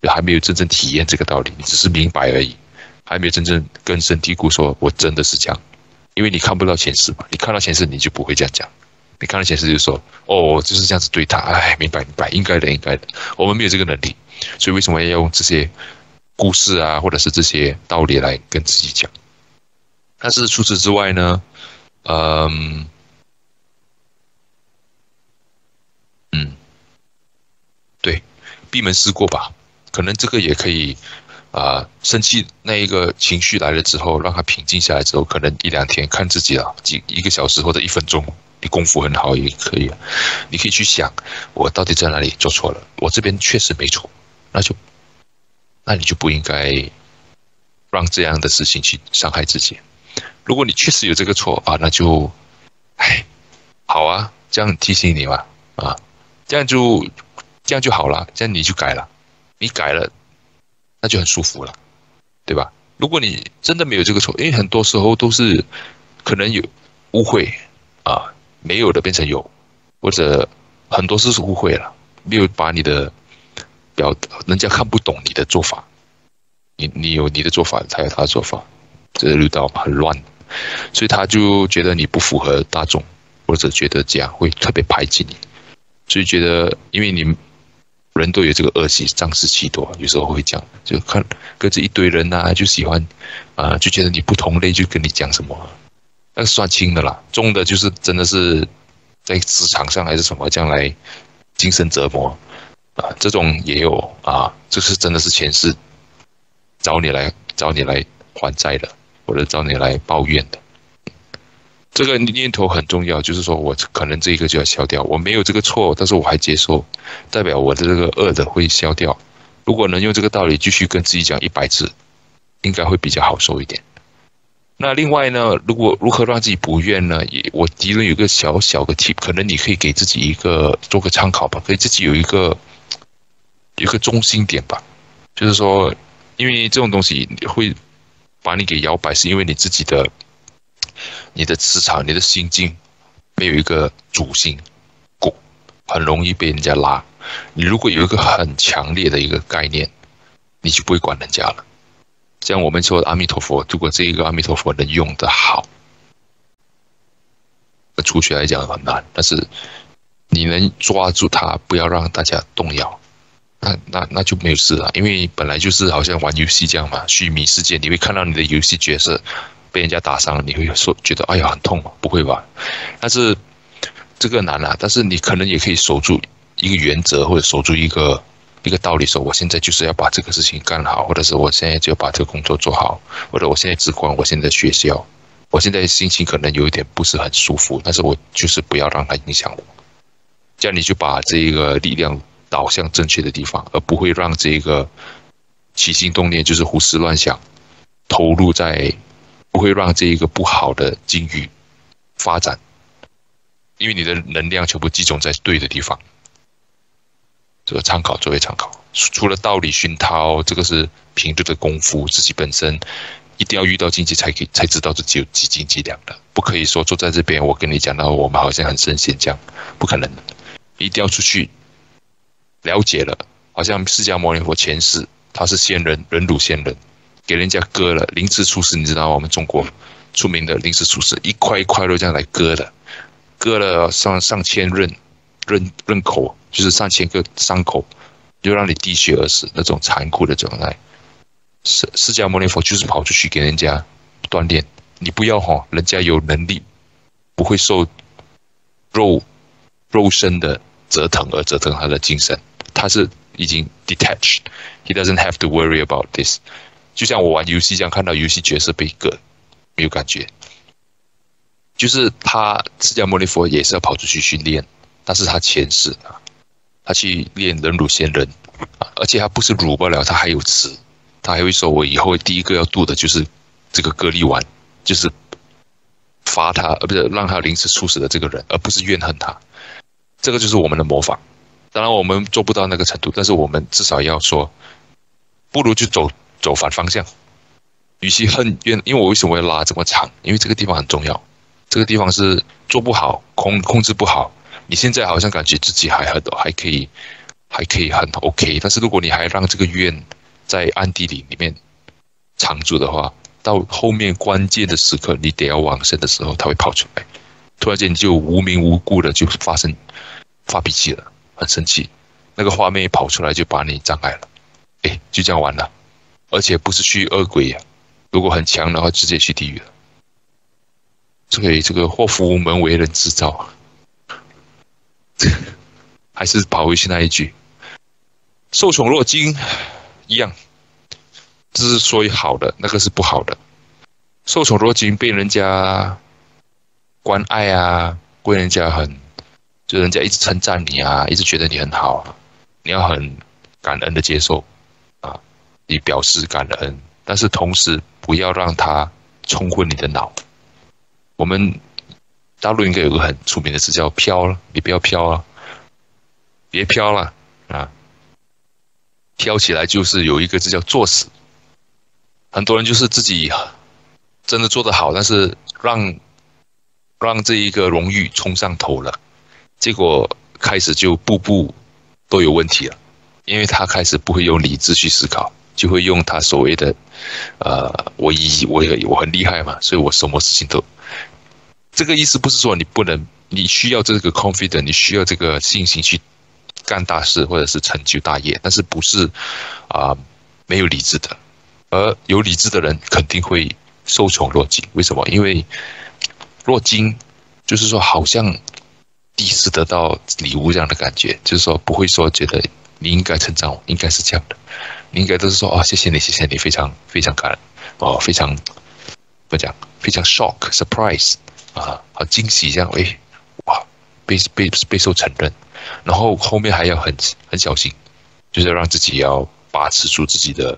还没有真正体验这个道理，你只是明白而已，还没有真正根深蒂固。说我真的是这样，因为你看不到前世嘛，你看到前世你就不会这样讲，你看到前世就说哦就是这样子对他，哎，明白明白，应该的应该的，我们没有这个能力，所以为什么要用这些故事啊，或者是这些道理来跟自己讲？但是除此之外呢，嗯。对，闭门思过吧，可能这个也可以啊。生气那一个情绪来了之后，让他平静下来之后，可能一两天看自己了，几一个小时或者一分钟，你功夫很好也可以。你可以去想，我到底在哪里做错了？我这边确实没错，那就那你就不应该让这样的事情去伤害自己。如果你确实有这个错啊，那就哎，好啊，这样提醒你嘛啊，这样就。这样就好了，这样你就改了，你改了，那就很舒服了，对吧？如果你真的没有这个错，因为很多时候都是可能有误会啊，没有的变成有，或者很多事是误会了，没有把你的表，人家看不懂你的做法，你你有你的做法，他有他的做法，这路道很乱，所以他就觉得你不符合大众，或者觉得这样会特别排挤你，所以觉得因为你人都有这个恶习，仗势欺多，有时候会讲，就看跟着一堆人呐，就喜欢啊，就觉得你不同类，就跟你讲什么，那算轻的啦，重的就是真的是在职场上还是什么将来精神折磨。啊，这种也有啊，这是真的是前世找你来找你来还债的，或者找你来抱怨的。这个念头很重要，就是说我可能这一个就要消掉，我没有这个错，但是我还接受，代表我的这个恶的会消掉。如果能用这个道理继续跟自己讲一百次，应该会比较好受一点。那另外呢，如果如何让自己不怨呢？也我敌人有个小小的 tip，可能你可以给自己一个做个参考吧，可以自己有一个。有个中心点吧，就是说，因为这种东西会把你给摇摆，是因为你自己的、你的磁场、你的心境没有一个主心骨，很容易被人家拉。你如果有一个很强烈的一个概念，你就不会管人家了。像我们说阿弥陀佛，如果这一个阿弥陀佛能用得好，出去来讲很难，但是你能抓住它，不要让大家动摇。那那那就没有事了，因为本来就是好像玩游戏这样嘛，虚拟世界你会看到你的游戏角色被人家打伤了，你会说觉得哎呀很痛吗？不会吧？但是这个难啊，但是你可能也可以守住一个原则，或者守住一个一个道理，说我现在就是要把这个事情干好，或者是我现在就要把这个工作做好，或者我现在只管我现在学校，我现在心情可能有一点不是很舒服，但是我就是不要让它影响我，这样你就把这个力量。导向正确的地方，而不会让这个起心动念就是胡思乱想，投入在会让这一个不好的境遇发展，因为你的能量全部集中在对的地方。这个参考作为参考，除了道理熏陶，这个是平日的功夫，自己本身一定要遇到经济才可以才知道自己有几斤几两的，不可以说坐在这边我跟你讲到我们好像很神仙这样，不可能，一定要出去。了解了，好像释迦牟尼佛前世他是仙人，人乳仙人，给人家割了临时厨师，你知道吗我们中国出名的临时厨师，一块一块肉这样来割的，割了上上千刃刃刃口，就是上千个伤口，就让你滴血而死那种残酷的状态。释释迦牟尼佛就是跑出去给人家锻炼，你不要哈，人家有能力，不会受肉肉身的折腾而折腾他的精神。他是已经 detached，he doesn't have to worry about this。就像我玩游戏这样，看到游戏角色被割，没有感觉。就是他释迦牟尼佛也是要跑出去训练，但是他前世啊，他去练忍辱仙人啊，而且他不是辱不了，他还有慈，他还会说：“我以后第一个要渡的就是这个割力丸，就是罚他，而不是让他临时处死的这个人，而不是怨恨他。”这个就是我们的模仿。当然，我们做不到那个程度，但是我们至少要说，不如就走走反方向。与其恨怨，因为我为什么要拉这么长？因为这个地方很重要，这个地方是做不好，控控制不好。你现在好像感觉自己还很还可以，还可以很 OK，但是如果你还让这个怨在暗地里里面藏住的话，到后面关键的时刻，你得要往生的时候，它会跑出来，突然间你就无名无故的就发生发脾气了。很生气，那个画面一跑出来就把你障碍了，哎，就这样完了，而且不是去恶鬼呀，如果很强的话，直接去地狱了。所以这个祸福无门，为人制造，*laughs* 还是跑回去那一句，受宠若惊一样，这是说好的，那个是不好的。受宠若惊，被人家关爱啊，被人家很。就人家一直称赞你啊，一直觉得你很好，你要很感恩的接受，你表示感恩，但是同时不要让他冲昏你的脑。我们大陆应该有个很出名的词叫“飘”了，你不要飘啊，别飘了啊，飘起来就是有一个字叫“作死”。很多人就是自己真的做得好，但是让让这一个荣誉冲上头了。结果开始就步步都有问题了，因为他开始不会用理智去思考，就会用他所谓的，呃，我以我我很厉害嘛，所以我什么事情都，这个意思不是说你不能，你需要这个 confidence，你需要这个信心去干大事或者是成就大业，但是不是啊没有理智的，而有理智的人肯定会受宠若惊。为什么？因为若惊就是说好像第一次得到礼物这样的感觉，就是说不会说觉得。你应该成长，应该是这样的。应该都是说哦，谢谢你，谢谢你，非常非常感恩哦，非常不讲，非常 shock surprise 啊，好惊喜这样，哎，哇，被被备受承认，然后后面还要很很小心，就是要让自己要把持住自己的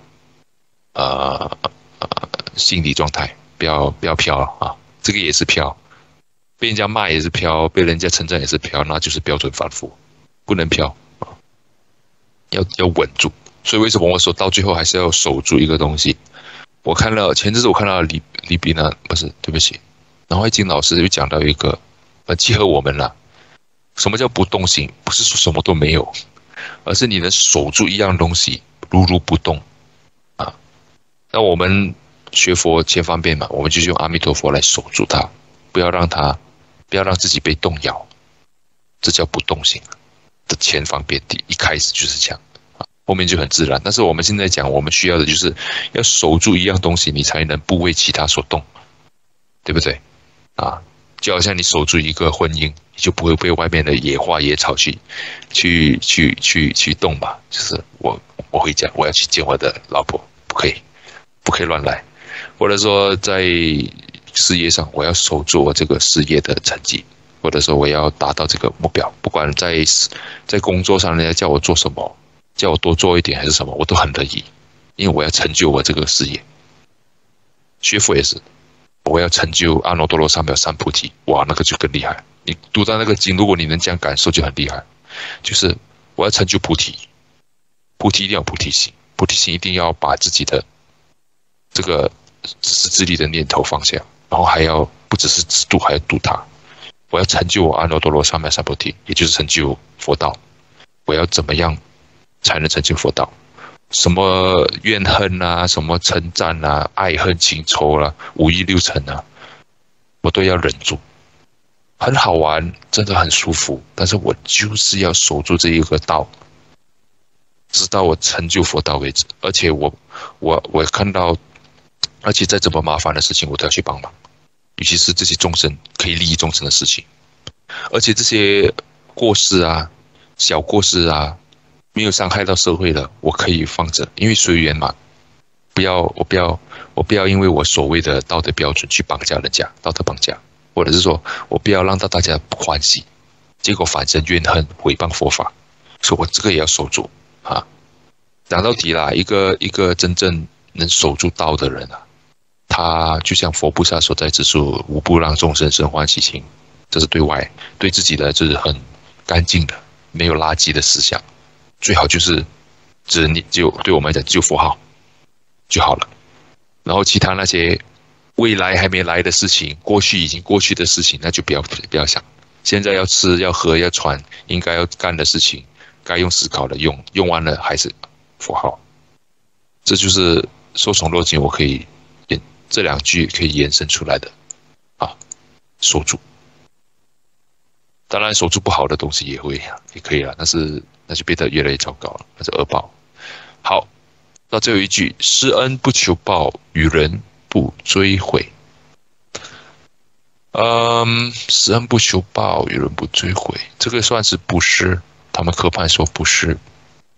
呃呃心理状态，不要不要飘啊，这个也是飘，被人家骂也是飘，被人家称赞也是飘，那就是标准反复，不能飘啊。要要稳住，所以为什么我说到最后还是要守住一个东西？我看了前阵子我看到李李比呢，不是对不起，然后金老师又讲到一个，呃，契合我们了。什么叫不动心？不是说什么都没有，而是你能守住一样东西，如如不动啊。那我们学佛千方便嘛，我们就用阿弥陀佛来守住它，不要让它，不要让自己被动摇，这叫不动心。的千方便地，一开始就是这样，后面就很自然。但是我们现在讲，我们需要的就是要守住一样东西，你才能不为其他所动，对不对？啊，就好像你守住一个婚姻，你就不会被外面的野花野草去去去去去动吧？就是我我回家，我要去见我的老婆，不可以，不可以乱来。或者说在事业上，我要守住我这个事业的成绩。或者说我要达到这个目标，不管在在工作上人家叫我做什么，叫我多做一点还是什么，我都很乐意，因为我要成就我这个事业。学佛也是，我要成就阿耨多罗三藐三菩提，哇，那个就更厉害。你读到那个经，如果你能这样感受，就很厉害。就是我要成就菩提，菩提一定要菩提心，菩提心一定要把自己的这个自私自利的念头放下，然后还要不只是自度，还要度他。我要成就我阿耨多罗三藐三菩提，也就是成就佛道。我要怎么样才能成就佛道？什么怨恨啊，什么称赞啊，爱恨情仇啊，五欲六尘啊，我都要忍住。很好玩，真的很舒服，但是我就是要守住这一个道，直到我成就佛道为止。而且我，我，我看到，而且再怎么麻烦的事情，我都要去帮忙。尤其是这些众生可以利益众生的事情，而且这些过失啊、小过失啊，没有伤害到社会的，我可以放着，因为随缘嘛。不要，我不要，我不要因为我所谓的道德标准去绑架人家，道德绑架，或者是说我不要让到大家不欢喜，结果反生怨恨，诽谤佛法，所以我这个也要守住啊。讲到底啦，一个一个真正能守住道的人啊。他就像佛菩萨所在之处，无不让众生生欢喜心。这是对外对自己的，就是很干净的，没有垃圾的思想。最好就是只你就对我们来讲，就符号就好了。然后其他那些未来还没来的事情，过去已经过去的事情，那就不要不要想。现在要吃要喝要穿，应该要干的事情，该用思考的用，用完了还是符号。这就是受宠若惊，我可以。这两句可以延伸出来的，啊，守住。当然，守住不好的东西也会也可以了，但是那就变得越来越糟糕了，那是恶报。好，那最后一句：施恩不求报，与人不追悔。嗯，施恩不求报，与人不追悔，这个算是不是？他们科判说不是。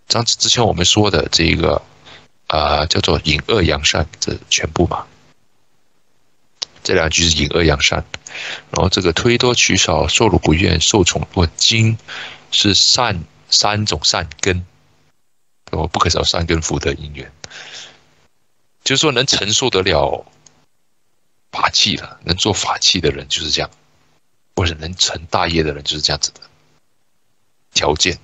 张之前我们说的这一个，啊，叫做隐恶扬善，这全部嘛。这两句是隐恶扬善，然后这个推多取少，受辱不怨，受宠若惊，是善三种善根，我不可少善根福德因缘，就是说能承受得了法器的，能做法器的人就是这样，或者能成大业的人就是这样子的条件，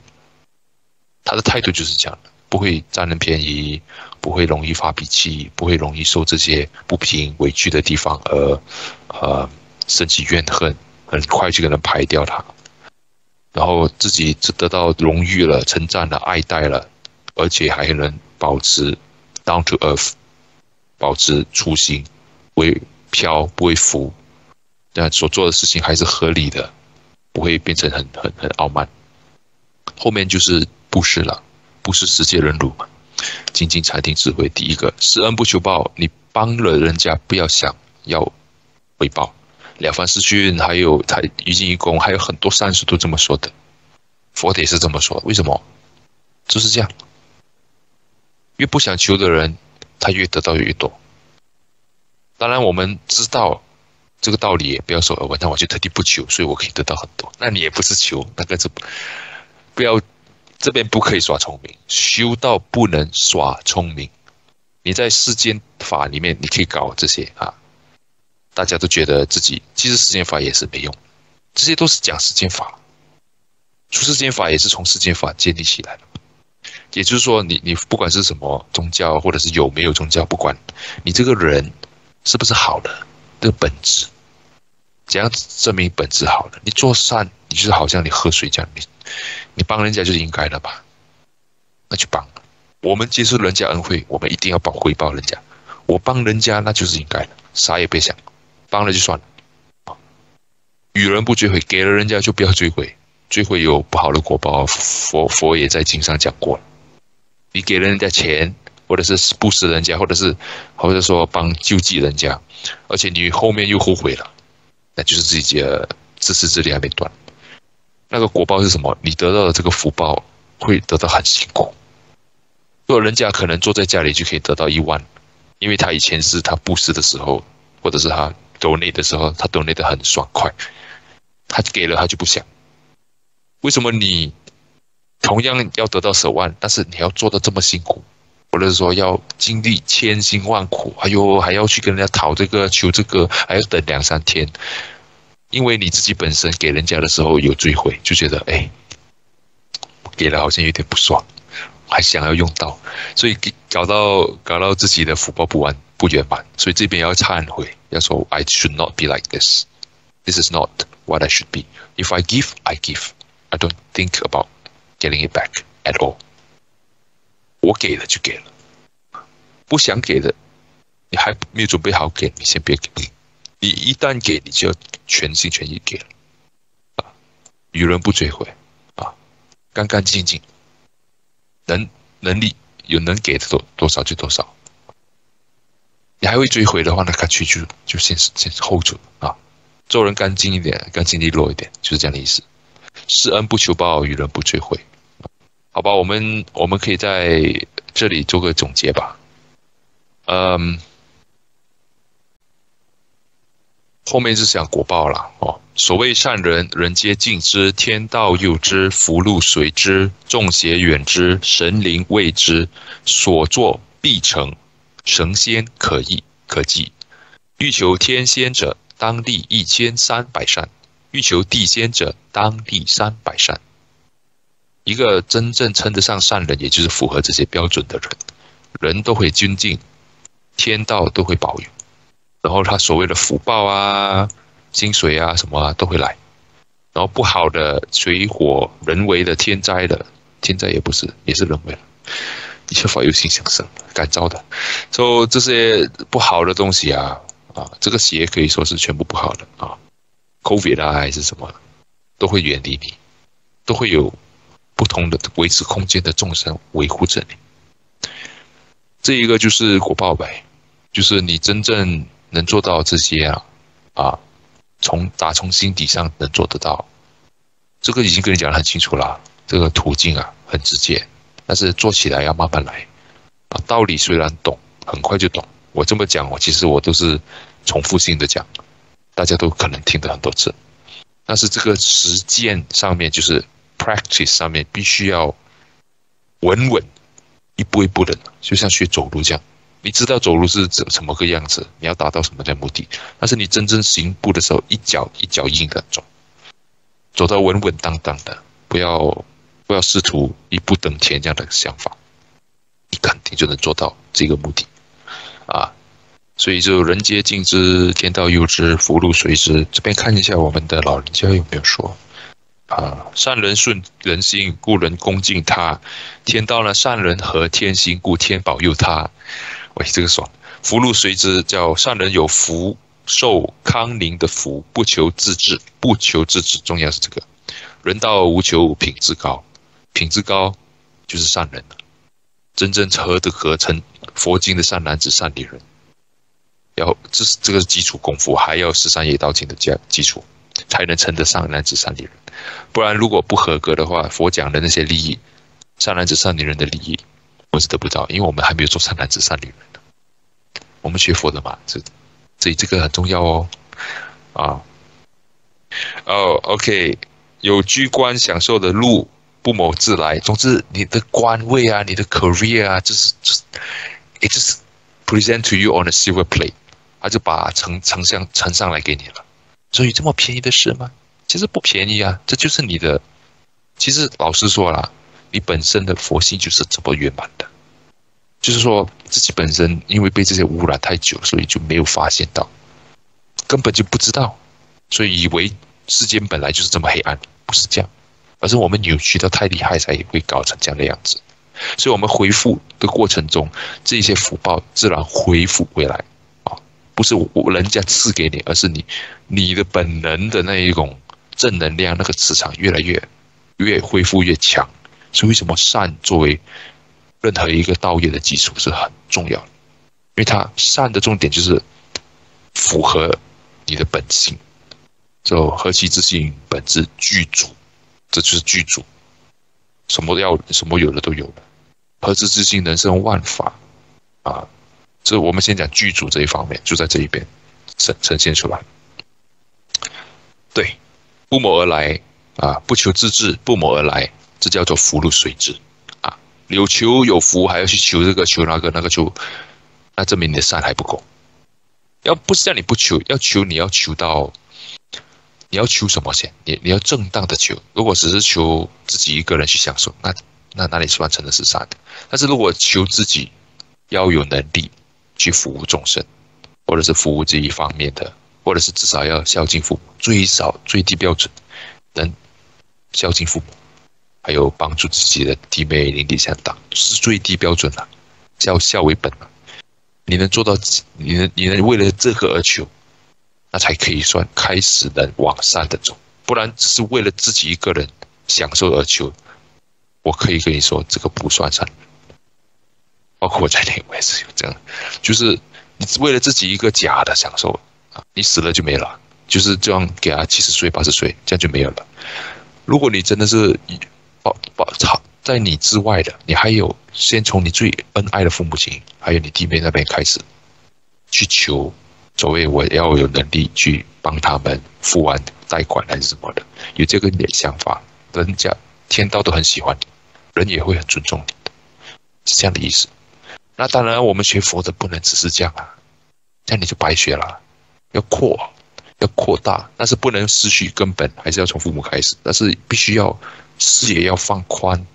他的态度就是这样的。不会占人便宜，不会容易发脾气，不会容易受这些不平委屈的地方而，呃，升起怨恨，很快就可能排掉它，然后自己得到荣誉了、称赞了、爱戴了，而且还能保持 down to earth，保持初心，不会飘，不会浮，但所做的事情还是合理的，不会变成很很很傲慢。后面就是布施了，不是世界人辱嘛，精进禅定智慧。第一个施恩不求报，你帮了人家，不要想要回报。了凡四训还有他于尽一功，还有很多善事都这么说的，佛也是这么说。为什么？就是这样，越不想求的人，他越得到越多。当然，我们知道这个道理，不要说我，那我就特地不求，所以我可以得到很多。那你也不是求，那个是不要这边不可以耍聪明，修道不能耍聪明。你在世间法里面，你可以搞这些啊。大家都觉得自己其实世间法也是没用，这些都是讲世间法，出世间法也是从世间法建立起来的。也就是说，你你不管是什么宗教，或者是有没有宗教，不管你这个人是不是好的，这个本质怎样证明本质好的？你做善，你就是好像你喝水这样，你你帮人家就是应该的吧？那就帮。我们接受人家恩惠，我们一定要报回报人家。我帮人家，那就是应该的，啥也别想。帮了就算了，与人不追悔，给了人家就不要追悔，追悔有不好的果报。佛佛也在经上讲过，你给了人家钱，或者是布施人家，或者是或者说帮救济人家，而且你后面又后悔了，那就是自己的自私自利还没断。那个果报是什么？你得到的这个福报会得到很辛苦。如果人家可能坐在家里就可以得到一万，因为他以前是他布施的时候，或者是他。抖内的时候，他抖内的很爽快，他给了他就不想。为什么你同样要得到十万，但是你要做的这么辛苦，或者是说要经历千辛万苦，哎呦还要去跟人家讨这个求这个，还要等两三天，因为你自己本身给人家的时候有追悔，就觉得哎，给了好像有点不爽，还想要用到，所以搞到搞到自己的福报不完。不圆满，所以这边要忏悔，要说 I should not be like this. This is not what I should be. If I give, I give. I don't think about getting it back at all. 我给了就给了，不想给的，你还没有准备好给，你先别给。你一旦给，你就全心全意给了，啊，与人不追悔，啊，干干净净，能能力有能给的多多少就多少。你还会追回的话，那干脆就就先先 hold 住啊，做人干净一点，干净利落一点，就是这样的意思。施恩不求报，与人不追回。好吧，我们我们可以在这里做个总结吧。嗯，后面是讲果报了哦。所谓善人，人皆敬之，天道佑之，福禄随之，众邪远之，神灵畏之，所作必成。神仙可意可记，欲求天仙者，当立一千三百善；欲求地仙者，当立三百善。一个真正称得上善人，也就是符合这些标准的人，人都会尊敬，天道都会保佑，然后他所谓的福报啊、薪水啊什么啊都会来。然后不好的水火人为的天灾的天灾也不是，也是人为的。一切法由心想生，改造的，所以这些不好的东西啊，啊，这个邪可以说是全部不好的啊，COVID 啊还是什么，都会远离你，都会有不同的维持空间的众生维护着你。这一个就是果报呗，就是你真正能做到这些啊，啊，从打从心底上能做得到，这个已经跟你讲得很清楚了，这个途径啊很直接。但是做起来要慢慢来，啊，道理虽然懂，很快就懂。我这么讲，我其实我都是重复性的讲，大家都可能听得很多次。但是这个实践上面，就是 practice 上面，必须要稳稳，一步一步的，就像学走路这样。你知道走路是怎怎么个样子，你要达到什么的目的。但是你真正行步的时候，一脚一脚印的走，走到稳稳当当的，不要。不要试图一步登天这样的想法，你肯定就能做到这个目的，啊，所以就人皆敬之，天道佑之，福禄随之。这边看一下我们的老人家有没有说，啊，善人顺人心，故人恭敬他；天道呢，善人合天心，故天保佑他。喂，这个爽。福禄随之，叫善人有福寿康宁的福，不求自治，不求自治，重要是这个。人道无求，品质高，品质高就是善人。真正合的合成佛经的善男子、善女人，要这是这个是基础功夫，还要十三业道经的基基础，才能称得上男子、善女人。不然，如果不合格的话，佛讲的那些利益，善男子、善女人的利益，我是得不到，因为我们还没有做善男子、善女人我们学佛的嘛，这所以这个很重要哦。啊，哦，OK，有居官享受的路不谋自来。总之，你的官位啊，你的 career 啊，就是就是，it's present to you on a silver plate，他就把呈呈上呈上来给你了。所以这么便宜的事吗？其实不便宜啊，这就是你的。其实老实说啦，你本身的佛性就是这么圆满的。就是说自己本身因为被这些污染太久，所以就没有发现到，根本就不知道，所以以为世间本来就是这么黑暗，不是这样，而是我们扭曲的太厉害，才会搞成这样的样子。所以，我们恢复的过程中，这些福报自然恢复回来啊，不是我人家赐给你，而是你你的本能的那一种正能量，那个磁场越来越越恢复越强。所以，为什么善作为？任何一个道业的基础是很重要的，因为它善的重点就是符合你的本性，就何其自信，本质具足，这就是具足，什么要什么有的都有了，何之自信，能生万法啊！这我们先讲具足这一方面，就在这一边呈呈现出来。对，不谋而来啊，不求自治，不谋而来，这叫做福禄随之。有求有福，还要去求这个求那个那个求，那证明你的善还不够。要不是叫你不求，要求你要求到，你要求什么先？你你要正当的求。如果只是求自己一个人去享受，那那哪里算成的是善的？但是如果求自己要有能力去服务众生，或者是服务这一方面的，或者是至少要孝敬父母，最少最低标准能孝敬父母。还有帮助自己的弟妹邻里相当，是最低标准了，叫孝为本了。你能做到，你能你能为了这个而求，那才可以算开始能往善的走。不然只是为了自己一个人享受而求，我可以跟你说，这个不算善。包括我在内，我也是有这样，就是你为了自己一个假的享受啊，你死了就没了，就是这样给他七十岁八十岁，这样就没有了。如果你真的是保保操，在你之外的，你还有先从你最恩爱的父母亲，还有你弟妹那边开始，去求，所谓我要有能力去帮他们付完贷款还是什么的，有这个点想法，人家天道都很喜欢你，人也会很尊重你的，是这样的意思。那当然，我们学佛的不能只是这样啊，这样你就白学了，要扩。要扩大，但是不能失去根本，还是要从父母开始。但是必须要视野要放宽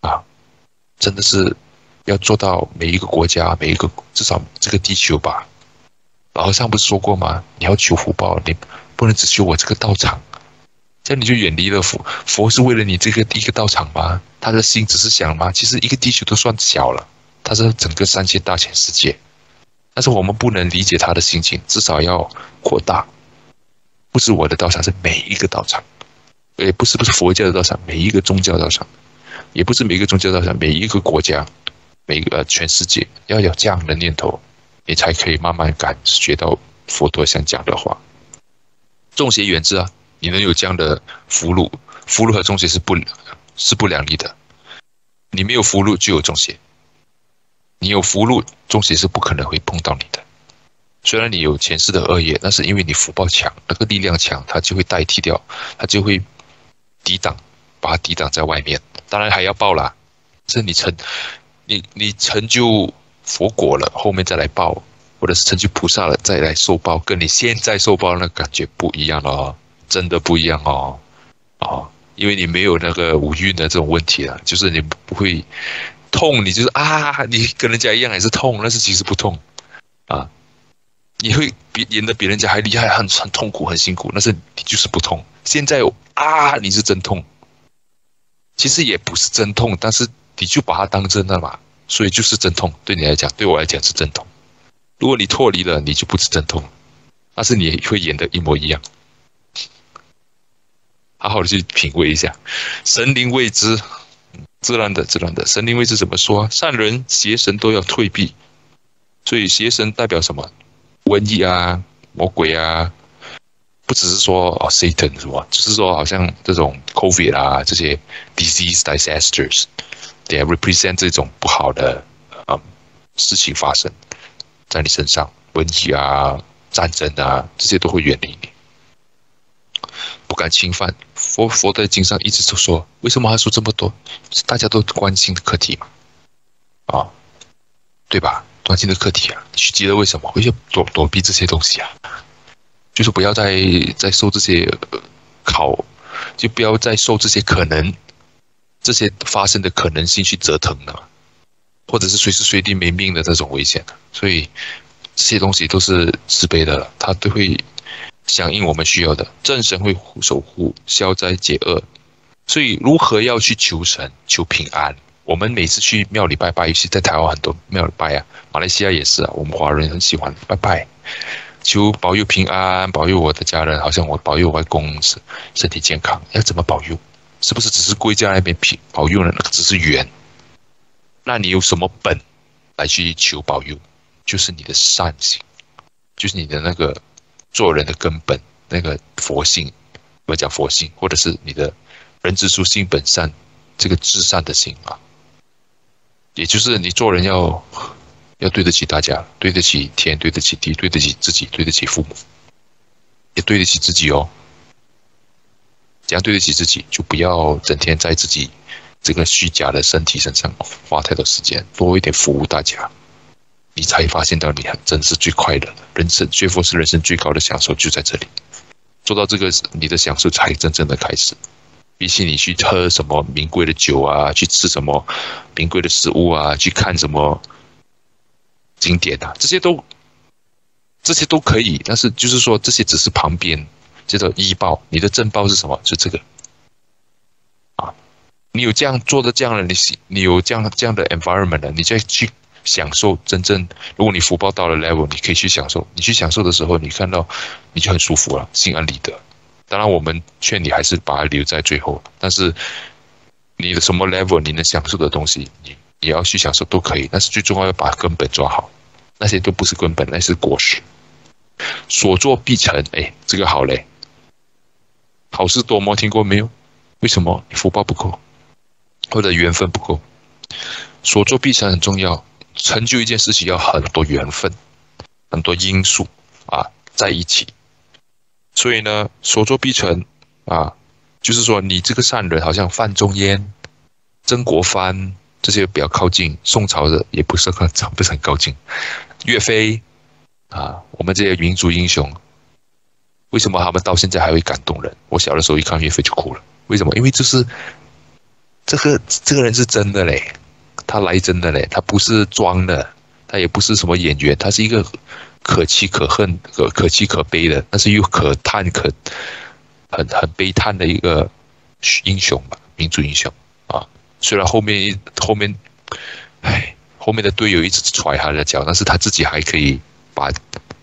啊！真的是要做到每一个国家、每一个至少这个地球吧。老和尚不是说过吗？你要求福报，你不能只求我这个道场，这样你就远离了佛。佛是为了你这个第一个道场吗？他的心只是想吗？其实一个地球都算小了，他是整个三千大千世界。但是我们不能理解他的心情，至少要扩大。不是我的道场，是每一个道场，也不是不是佛教的道场，每一个宗教道场，也不是每一个宗教道场，每一个国家，每个全世界要有这样的念头，你才可以慢慢感觉到佛陀想讲的话。众邪远之啊，你能有这样的福禄，福禄和众邪是不，是不两立的。你没有福禄就有众邪，你有福禄，众邪是不可能会碰到你的。虽然你有前世的恶业，那是因为你福报强，那个力量强，它就会代替掉，它就会抵挡，把它抵挡在外面。当然还要报啦，是你成，你你成就佛果了，后面再来报，或者是成就菩萨了再来受报，跟你现在受报那感觉不一样哦，真的不一样哦，哦，因为你没有那个五蕴的这种问题了，就是你不会痛，你就是啊，你跟人家一样还是痛，但是其实不痛。啊你会比演的比人家还厉害，很很痛苦，很辛苦，但是你就是不痛，现在啊，你是真痛，其实也不是真痛，但是你就把它当真了嘛，所以就是真痛。对你来讲，对我来讲是真痛。如果你脱离了，你就不是真痛，但是你会演的一模一样。好好的去品味一下，神灵未知，自然的，自然的，神灵未知怎么说？善人邪神都要退避，所以邪神代表什么？瘟疫啊，魔鬼啊，不只是说哦，Satan 什么？就是说，好像这种 COVID 啊，这些 disease disasters，they represent 这种不好的啊事情发生在你身上，瘟疫啊，战争啊，这些都会远离你。不敢侵犯佛佛的经上一直都说，为什么还说这么多？是大家都关心的课题嘛？啊，对吧？关心的课题啊，你去记得为什么？为什么躲躲避这些东西啊？就是不要再再受这些考，就不要再受这些可能这些发生的可能性去折腾了，或者是随时随地没命的这种危险所以这些东西都是慈悲的了，他都会。响应我们需要的，正神会守护、消灾解厄，所以如何要去求神、求平安？我们每次去庙里拜拜，尤其在台湾很多庙里拜啊，马来西亚也是啊，我们华人很喜欢拜拜，求保佑平安，保佑我的家人，好像我保佑我外公身身体健康，要怎么保佑？是不是只是归家那边保佑呢？那个只是缘。那你有什么本来去求保佑？就是你的善行，就是你的那个。做人的根本，那个佛性，我们讲佛性，或者是你的人之初性本善，这个至善的心啊，也就是你做人要要对得起大家，对得起天，对得起地，对得起自己，对得起父母，也对得起自己哦。怎样对得起自己，就不要整天在自己这个虚假的身体身上花太多时间，多一点服务大家。你才发现到你很真是最快乐的人生，绝佛是人生最高的享受就在这里。做到这个，你的享受才真正的开始。比起你去喝什么名贵的酒啊，去吃什么名贵的食物啊，去看什么经典啊，这些都这些都可以。但是就是说，这些只是旁边叫做医报。你的正报是什么？就这个啊，你有这样做的这样的你你有这样这样的 environment 的，你再去。享受真正，如果你福报到了 level，你可以去享受。你去享受的时候，你看到你就很舒服了，心安理得。当然，我们劝你还是把它留在最后。但是你的什么 level，你能享受的东西，你你要去享受都可以。但是最重要要把根本抓好，那些都不是根本，那是果实。所作必成，哎，这个好嘞。好事多磨，听过没有？为什么？你福报不够，或者缘分不够。所作必成很重要。成就一件事情要很多缘分，很多因素啊在一起，所以呢，所作必成啊，就是说你这个善人，好像范仲淹、曾国藩这些比较靠近宋朝的，也不是很不是很靠近，岳飞啊，我们这些民族英雄，为什么他们到现在还会感动人？我小的时候一看岳飞就哭了，为什么？因为就是这个这个人是真的嘞。他来真的嘞，他不是装的，他也不是什么演员，他是一个可气可恨、可可气可悲的，但是又可叹可很很悲叹的一个英雄吧，民族英雄啊。虽然后面一后面，唉，后面的队友一直踹他的脚，但是他自己还可以把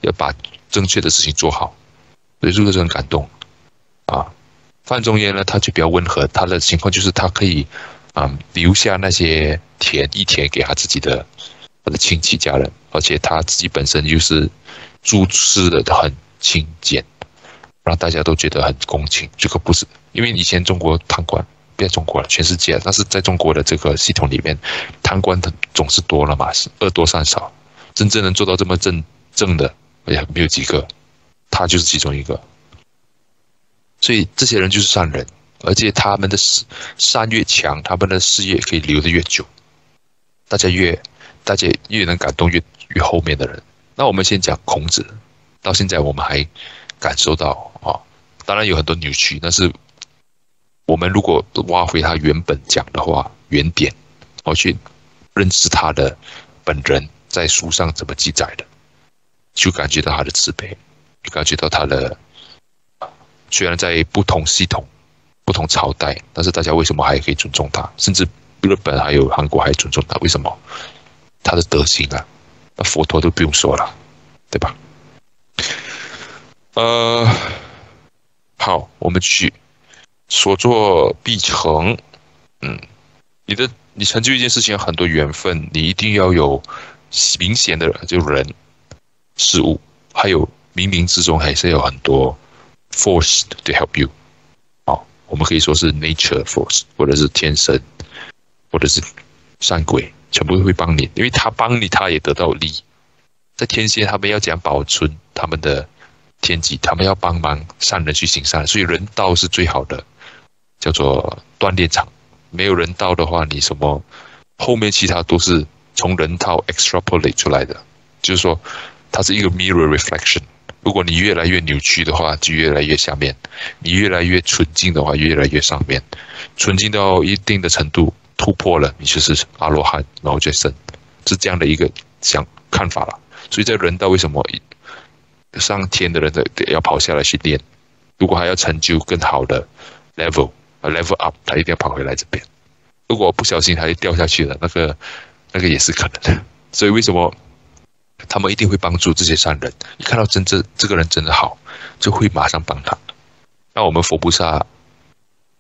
要把正确的事情做好，所以这个是很感动啊。范仲淹呢，他就比较温和，他的情况就是他可以。啊，留下那些田一田给他自己的他的亲戚家人，而且他自己本身又是做事的很勤俭，让大家都觉得很恭敬。这个不是因为以前中国贪官，别中国，全世界，但是在中国的这个系统里面，贪官的总是多了嘛，是恶多善少，真正能做到这么正正的，也没有几个，他就是其中一个，所以这些人就是善人。而且他们的善越强，他们的事业可以留得越久，大家越大家越能感动越越后面的人。那我们先讲孔子，到现在我们还感受到啊，当然有很多扭曲，但是我们如果挖回他原本讲的话原点，我去认识他的本人在书上怎么记载的，就感觉到他的慈悲，就感觉到他的。虽然在不同系统、不同朝代，但是大家为什么还可以尊重他？甚至日本还有韩国还尊重他？为什么？他的德行啊，那佛陀都不用说了，对吧？呃，好，我们继续。所作必成，嗯，你的你成就一件事情，很多缘分，你一定要有明显的就人、事物，还有冥冥之中还是有很多 force to help you。好，我们可以说是 nature force，或者是天神，或者是善鬼，全部会帮你，因为他帮你，他也得到利。在天蝎，他们要讲保存他们的天机，他们要帮忙善人去行善，所以人道是最好的。叫做锻炼场，没有人道的话，你什么后面其他都是从人道 extrapolate 出来的，就是说它是一个 mirror reflection。如果你越来越扭曲的话，就越来越下面；你越来越纯净的话，越来越上面。纯净到一定的程度，突破了，你就是阿罗汉，然后就升，是这样的一个想看法了。所以在人道为什么上天的人的要跑下来去练？如果还要成就更好的 level。Level up，他一定要跑回来这边。如果不小心他就掉下去了，那个那个也是可能的。所以为什么他们一定会帮助这些善人？一看到真正这个人真的好，就会马上帮他。那我们佛菩萨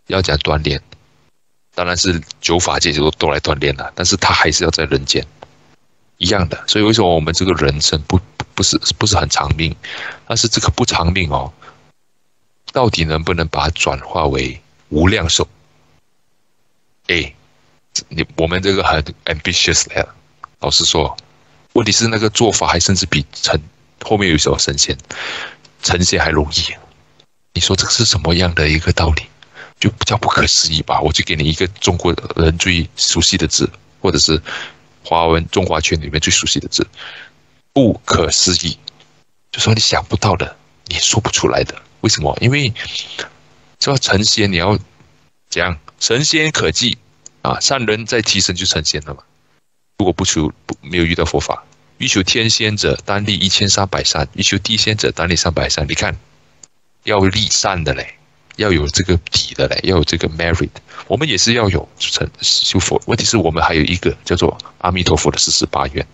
要讲锻炼，当然是九法界就都来锻炼了，但是他还是要在人间一样的。所以为什么我们这个人生不不是不是很长命？但是这个不长命哦，到底能不能把它转化为？无量寿，哎，你我们这个很 ambitious 了。老实说，问题是那个做法还甚至比成后面有时候神仙成仙还容易。你说这个是什么样的一个道理？就比较不可思议吧？我就给你一个中国人最熟悉的字，或者是华文中华圈里面最熟悉的字，不可思议。就说你想不到的，你说不出来的，为什么？因为。说成仙，你要讲神仙可祭啊，善人在提升就成仙了嘛。如果不求不没有遇到佛法，欲求天仙者单立一千三百善，欲求地仙者单立三百善。你看，要立善的嘞，要有这个底的嘞，要有这个 merit。我们也是要有成修佛，问题是我们还有一个叫做阿弥陀佛的四十八愿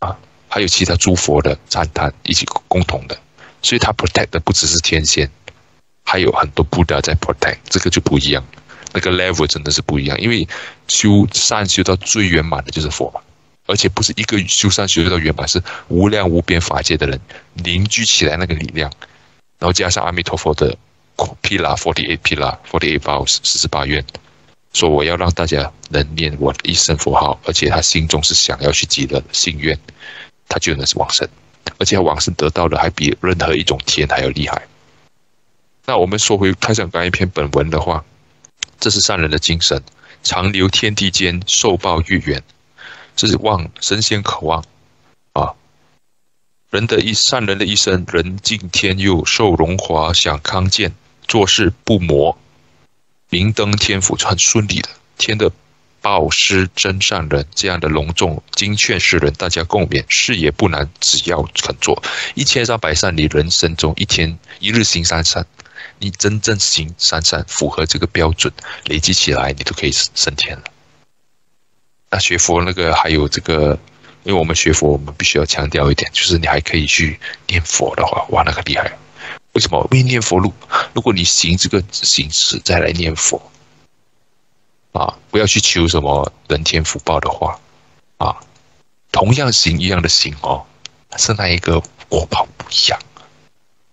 啊，还有其他诸佛的赞叹一起共同的，所以他 protect 的不只是天仙。还有很多布达在 protect，这个就不一样，那个 level 真的是不一样。因为修善修到最圆满的就是佛嘛，而且不是一个修善修到圆满，是无量无边法界的人凝聚起来那个力量，然后加上阿弥陀佛的毗拉 forty eight 毗拉 forty eight vows 四十八愿，说我要让大家能念我的一声佛号，而且他心中是想要去极乐心愿，他就能是往生，而且往生得到的还比任何一种天还要厉害。那我们说回开上刚一篇本文的话，这是善人的精神，长留天地间，受报愈远，这是望神仙渴望啊。人的一善人的一生，人敬天佑，受荣华，享康健，做事不磨，明登天府，很顺利的。天的报师真善人，这样的隆重精劝世人，大家共勉。事也不难，只要肯做，一千三百善，你人生中一天一日行三善。你真正行善善，符合这个标准，累积起来，你都可以升天了。那学佛那个还有这个，因为我们学佛，我们必须要强调一点，就是你还可以去念佛的话，哇，那个厉害！为什么？因为念佛路，如果你行这个形式再来念佛，啊，不要去求什么人天福报的话，啊，同样行一样的行哦，是那一个果报不一样，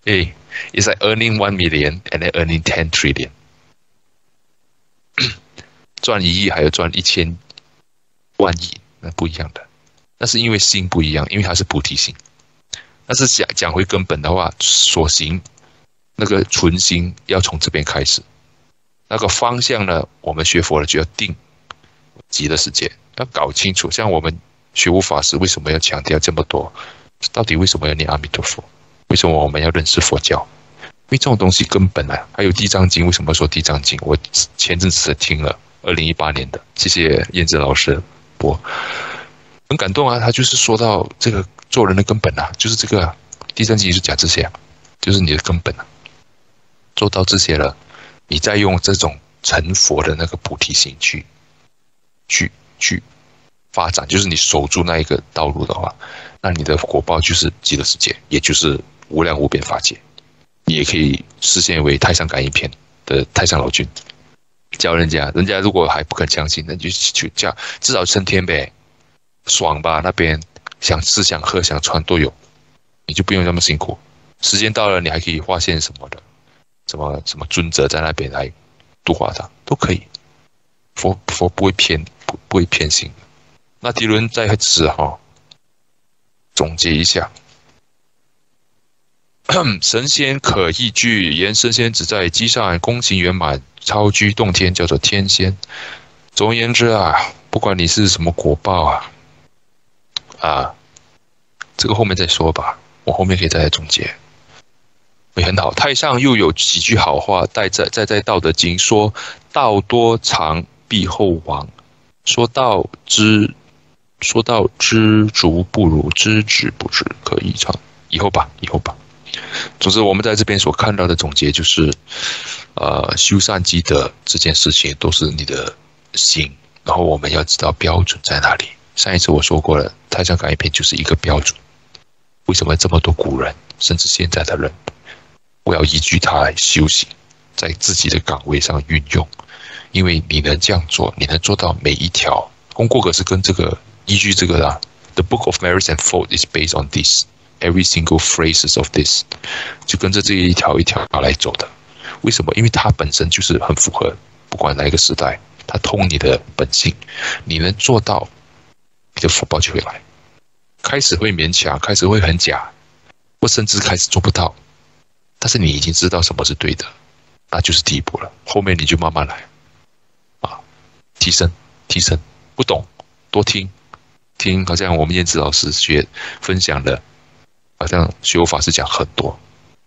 哎。It's like earning one million and then earning ten trillion，*clears throat* 赚一亿还有赚一千万亿，那不一样的。那是因为心不一样，因为它是菩提心。但是讲讲回根本的话，所行那个纯心要从这边开始。那个方向呢，我们学佛了就要定极乐世界，要搞清楚。像我们学无法师为什么要强调这么多？到底为什么要念阿弥陀佛？为什么我们要认识佛教？因为这种东西根本啊，还有《地藏经》，为什么说《地藏经》？我前阵子听了二零一八年的，谢谢燕子老师播，很感动啊。他就是说到这个做人的根本啊，就是这个《地藏经》是讲这些，就是你的根本啊。做到这些了，你再用这种成佛的那个菩提心去，去去发展，就是你守住那一个道路的话，那你的果报就是极乐世界，也就是无量无边法界。你也可以实现为太上感应篇的太上老君，教人家，人家如果还不肯相信，那就就叫至少升天呗，爽吧那边想吃想喝想穿都有，你就不用那么辛苦。时间到了，你还可以发现什么的，什么什么尊者在那边来度化他都可以。佛佛不会偏不不会偏心。那迪伦在此哈总结一下。*clears throat* 神仙可易聚，言神仙只在机上功行圆满，超居洞天，叫做天仙。总而言之啊，不管你是什么果报啊，啊，这个后面再说吧，我后面可以再来总结，也很好。太上又有几句好话，带在在在《道德经》说：“道多长必后亡，说道知说道知足不如知止不知，可以长。”以后吧，以后吧。总之，我们在这边所看到的总结就是，呃，修善积德这件事情都是你的心，然后我们要知道标准在哪里。上一次我说过了，太上感应篇就是一个标准。为什么这么多古人，甚至现在的人，我要依据它来修行，在自己的岗位上运用？因为你能这样做，你能做到每一条。功过可是跟这个依据这个的。The Book of Merits and Fault is based on this. Every single phrases of this，就跟着这一条一条来走的。为什么？因为它本身就是很符合，不管哪一个时代，它通你的本性。你能做到，你的福报就会来。开始会勉强，开始会很假，或甚至开始做不到。但是你已经知道什么是对的，那就是第一步了。后面你就慢慢来，啊，提升，提升。不懂，多听，听。好像我们燕子老师学分享的。好像修法师讲很多，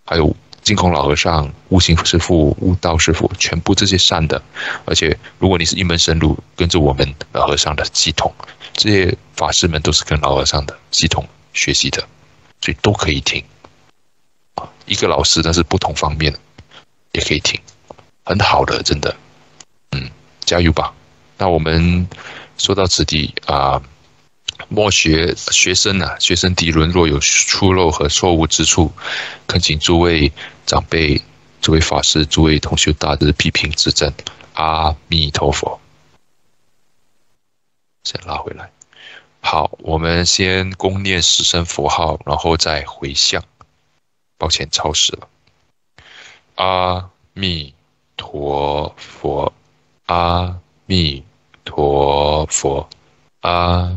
还有净空老和尚、悟行师傅、悟道师傅，全部这些善的。而且，如果你是一门深入，跟着我们老和尚的系统，这些法师们都是跟老和尚的系统学习的，所以都可以听。一个老师，但是不同方面也可以听，很好的，真的。嗯，加油吧！那我们说到此地啊。莫学学生啊，学生底轮若有出漏和错误之处，恳请诸位长辈、诸位法师、诸位同学大德批评指正。阿弥陀佛。先拉回来。好，我们先恭念十声佛号，然后再回向。抱歉，超时了。阿弥陀佛，阿弥陀佛，阿。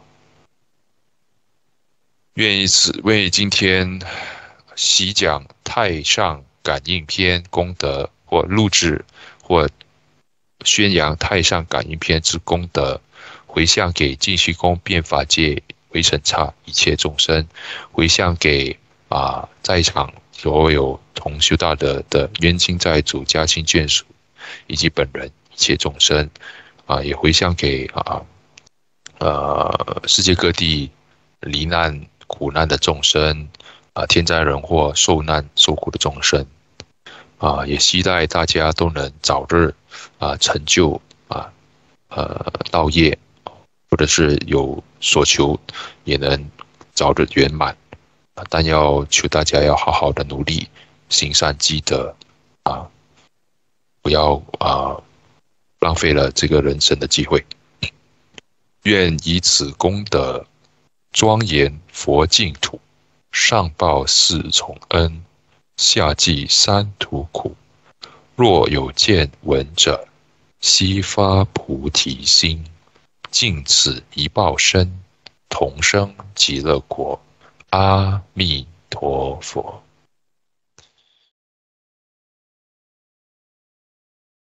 愿以此为今天习讲《太上感应篇》功德，或录制或宣扬《太上感应篇》之功德，回向给净虚宫变法界微尘刹一切众生，回向给啊在场所有同修大德的冤亲债主、家亲眷属，以及本人一切众生，啊，也回向给啊呃世界各地罹难。苦难的众生，啊，天灾人祸受难受苦的众生，啊，也期待大家都能早日啊成就啊，呃，道业，或者是有所求，也能早日圆满。但要求大家要好好的努力，行善积德，啊，不要啊浪费了这个人生的机会。愿以此功德。庄严佛净土，上报四重恩，下济三途苦。若有见闻者，悉发菩提心，尽此一报身，同生极乐国。阿弥陀佛。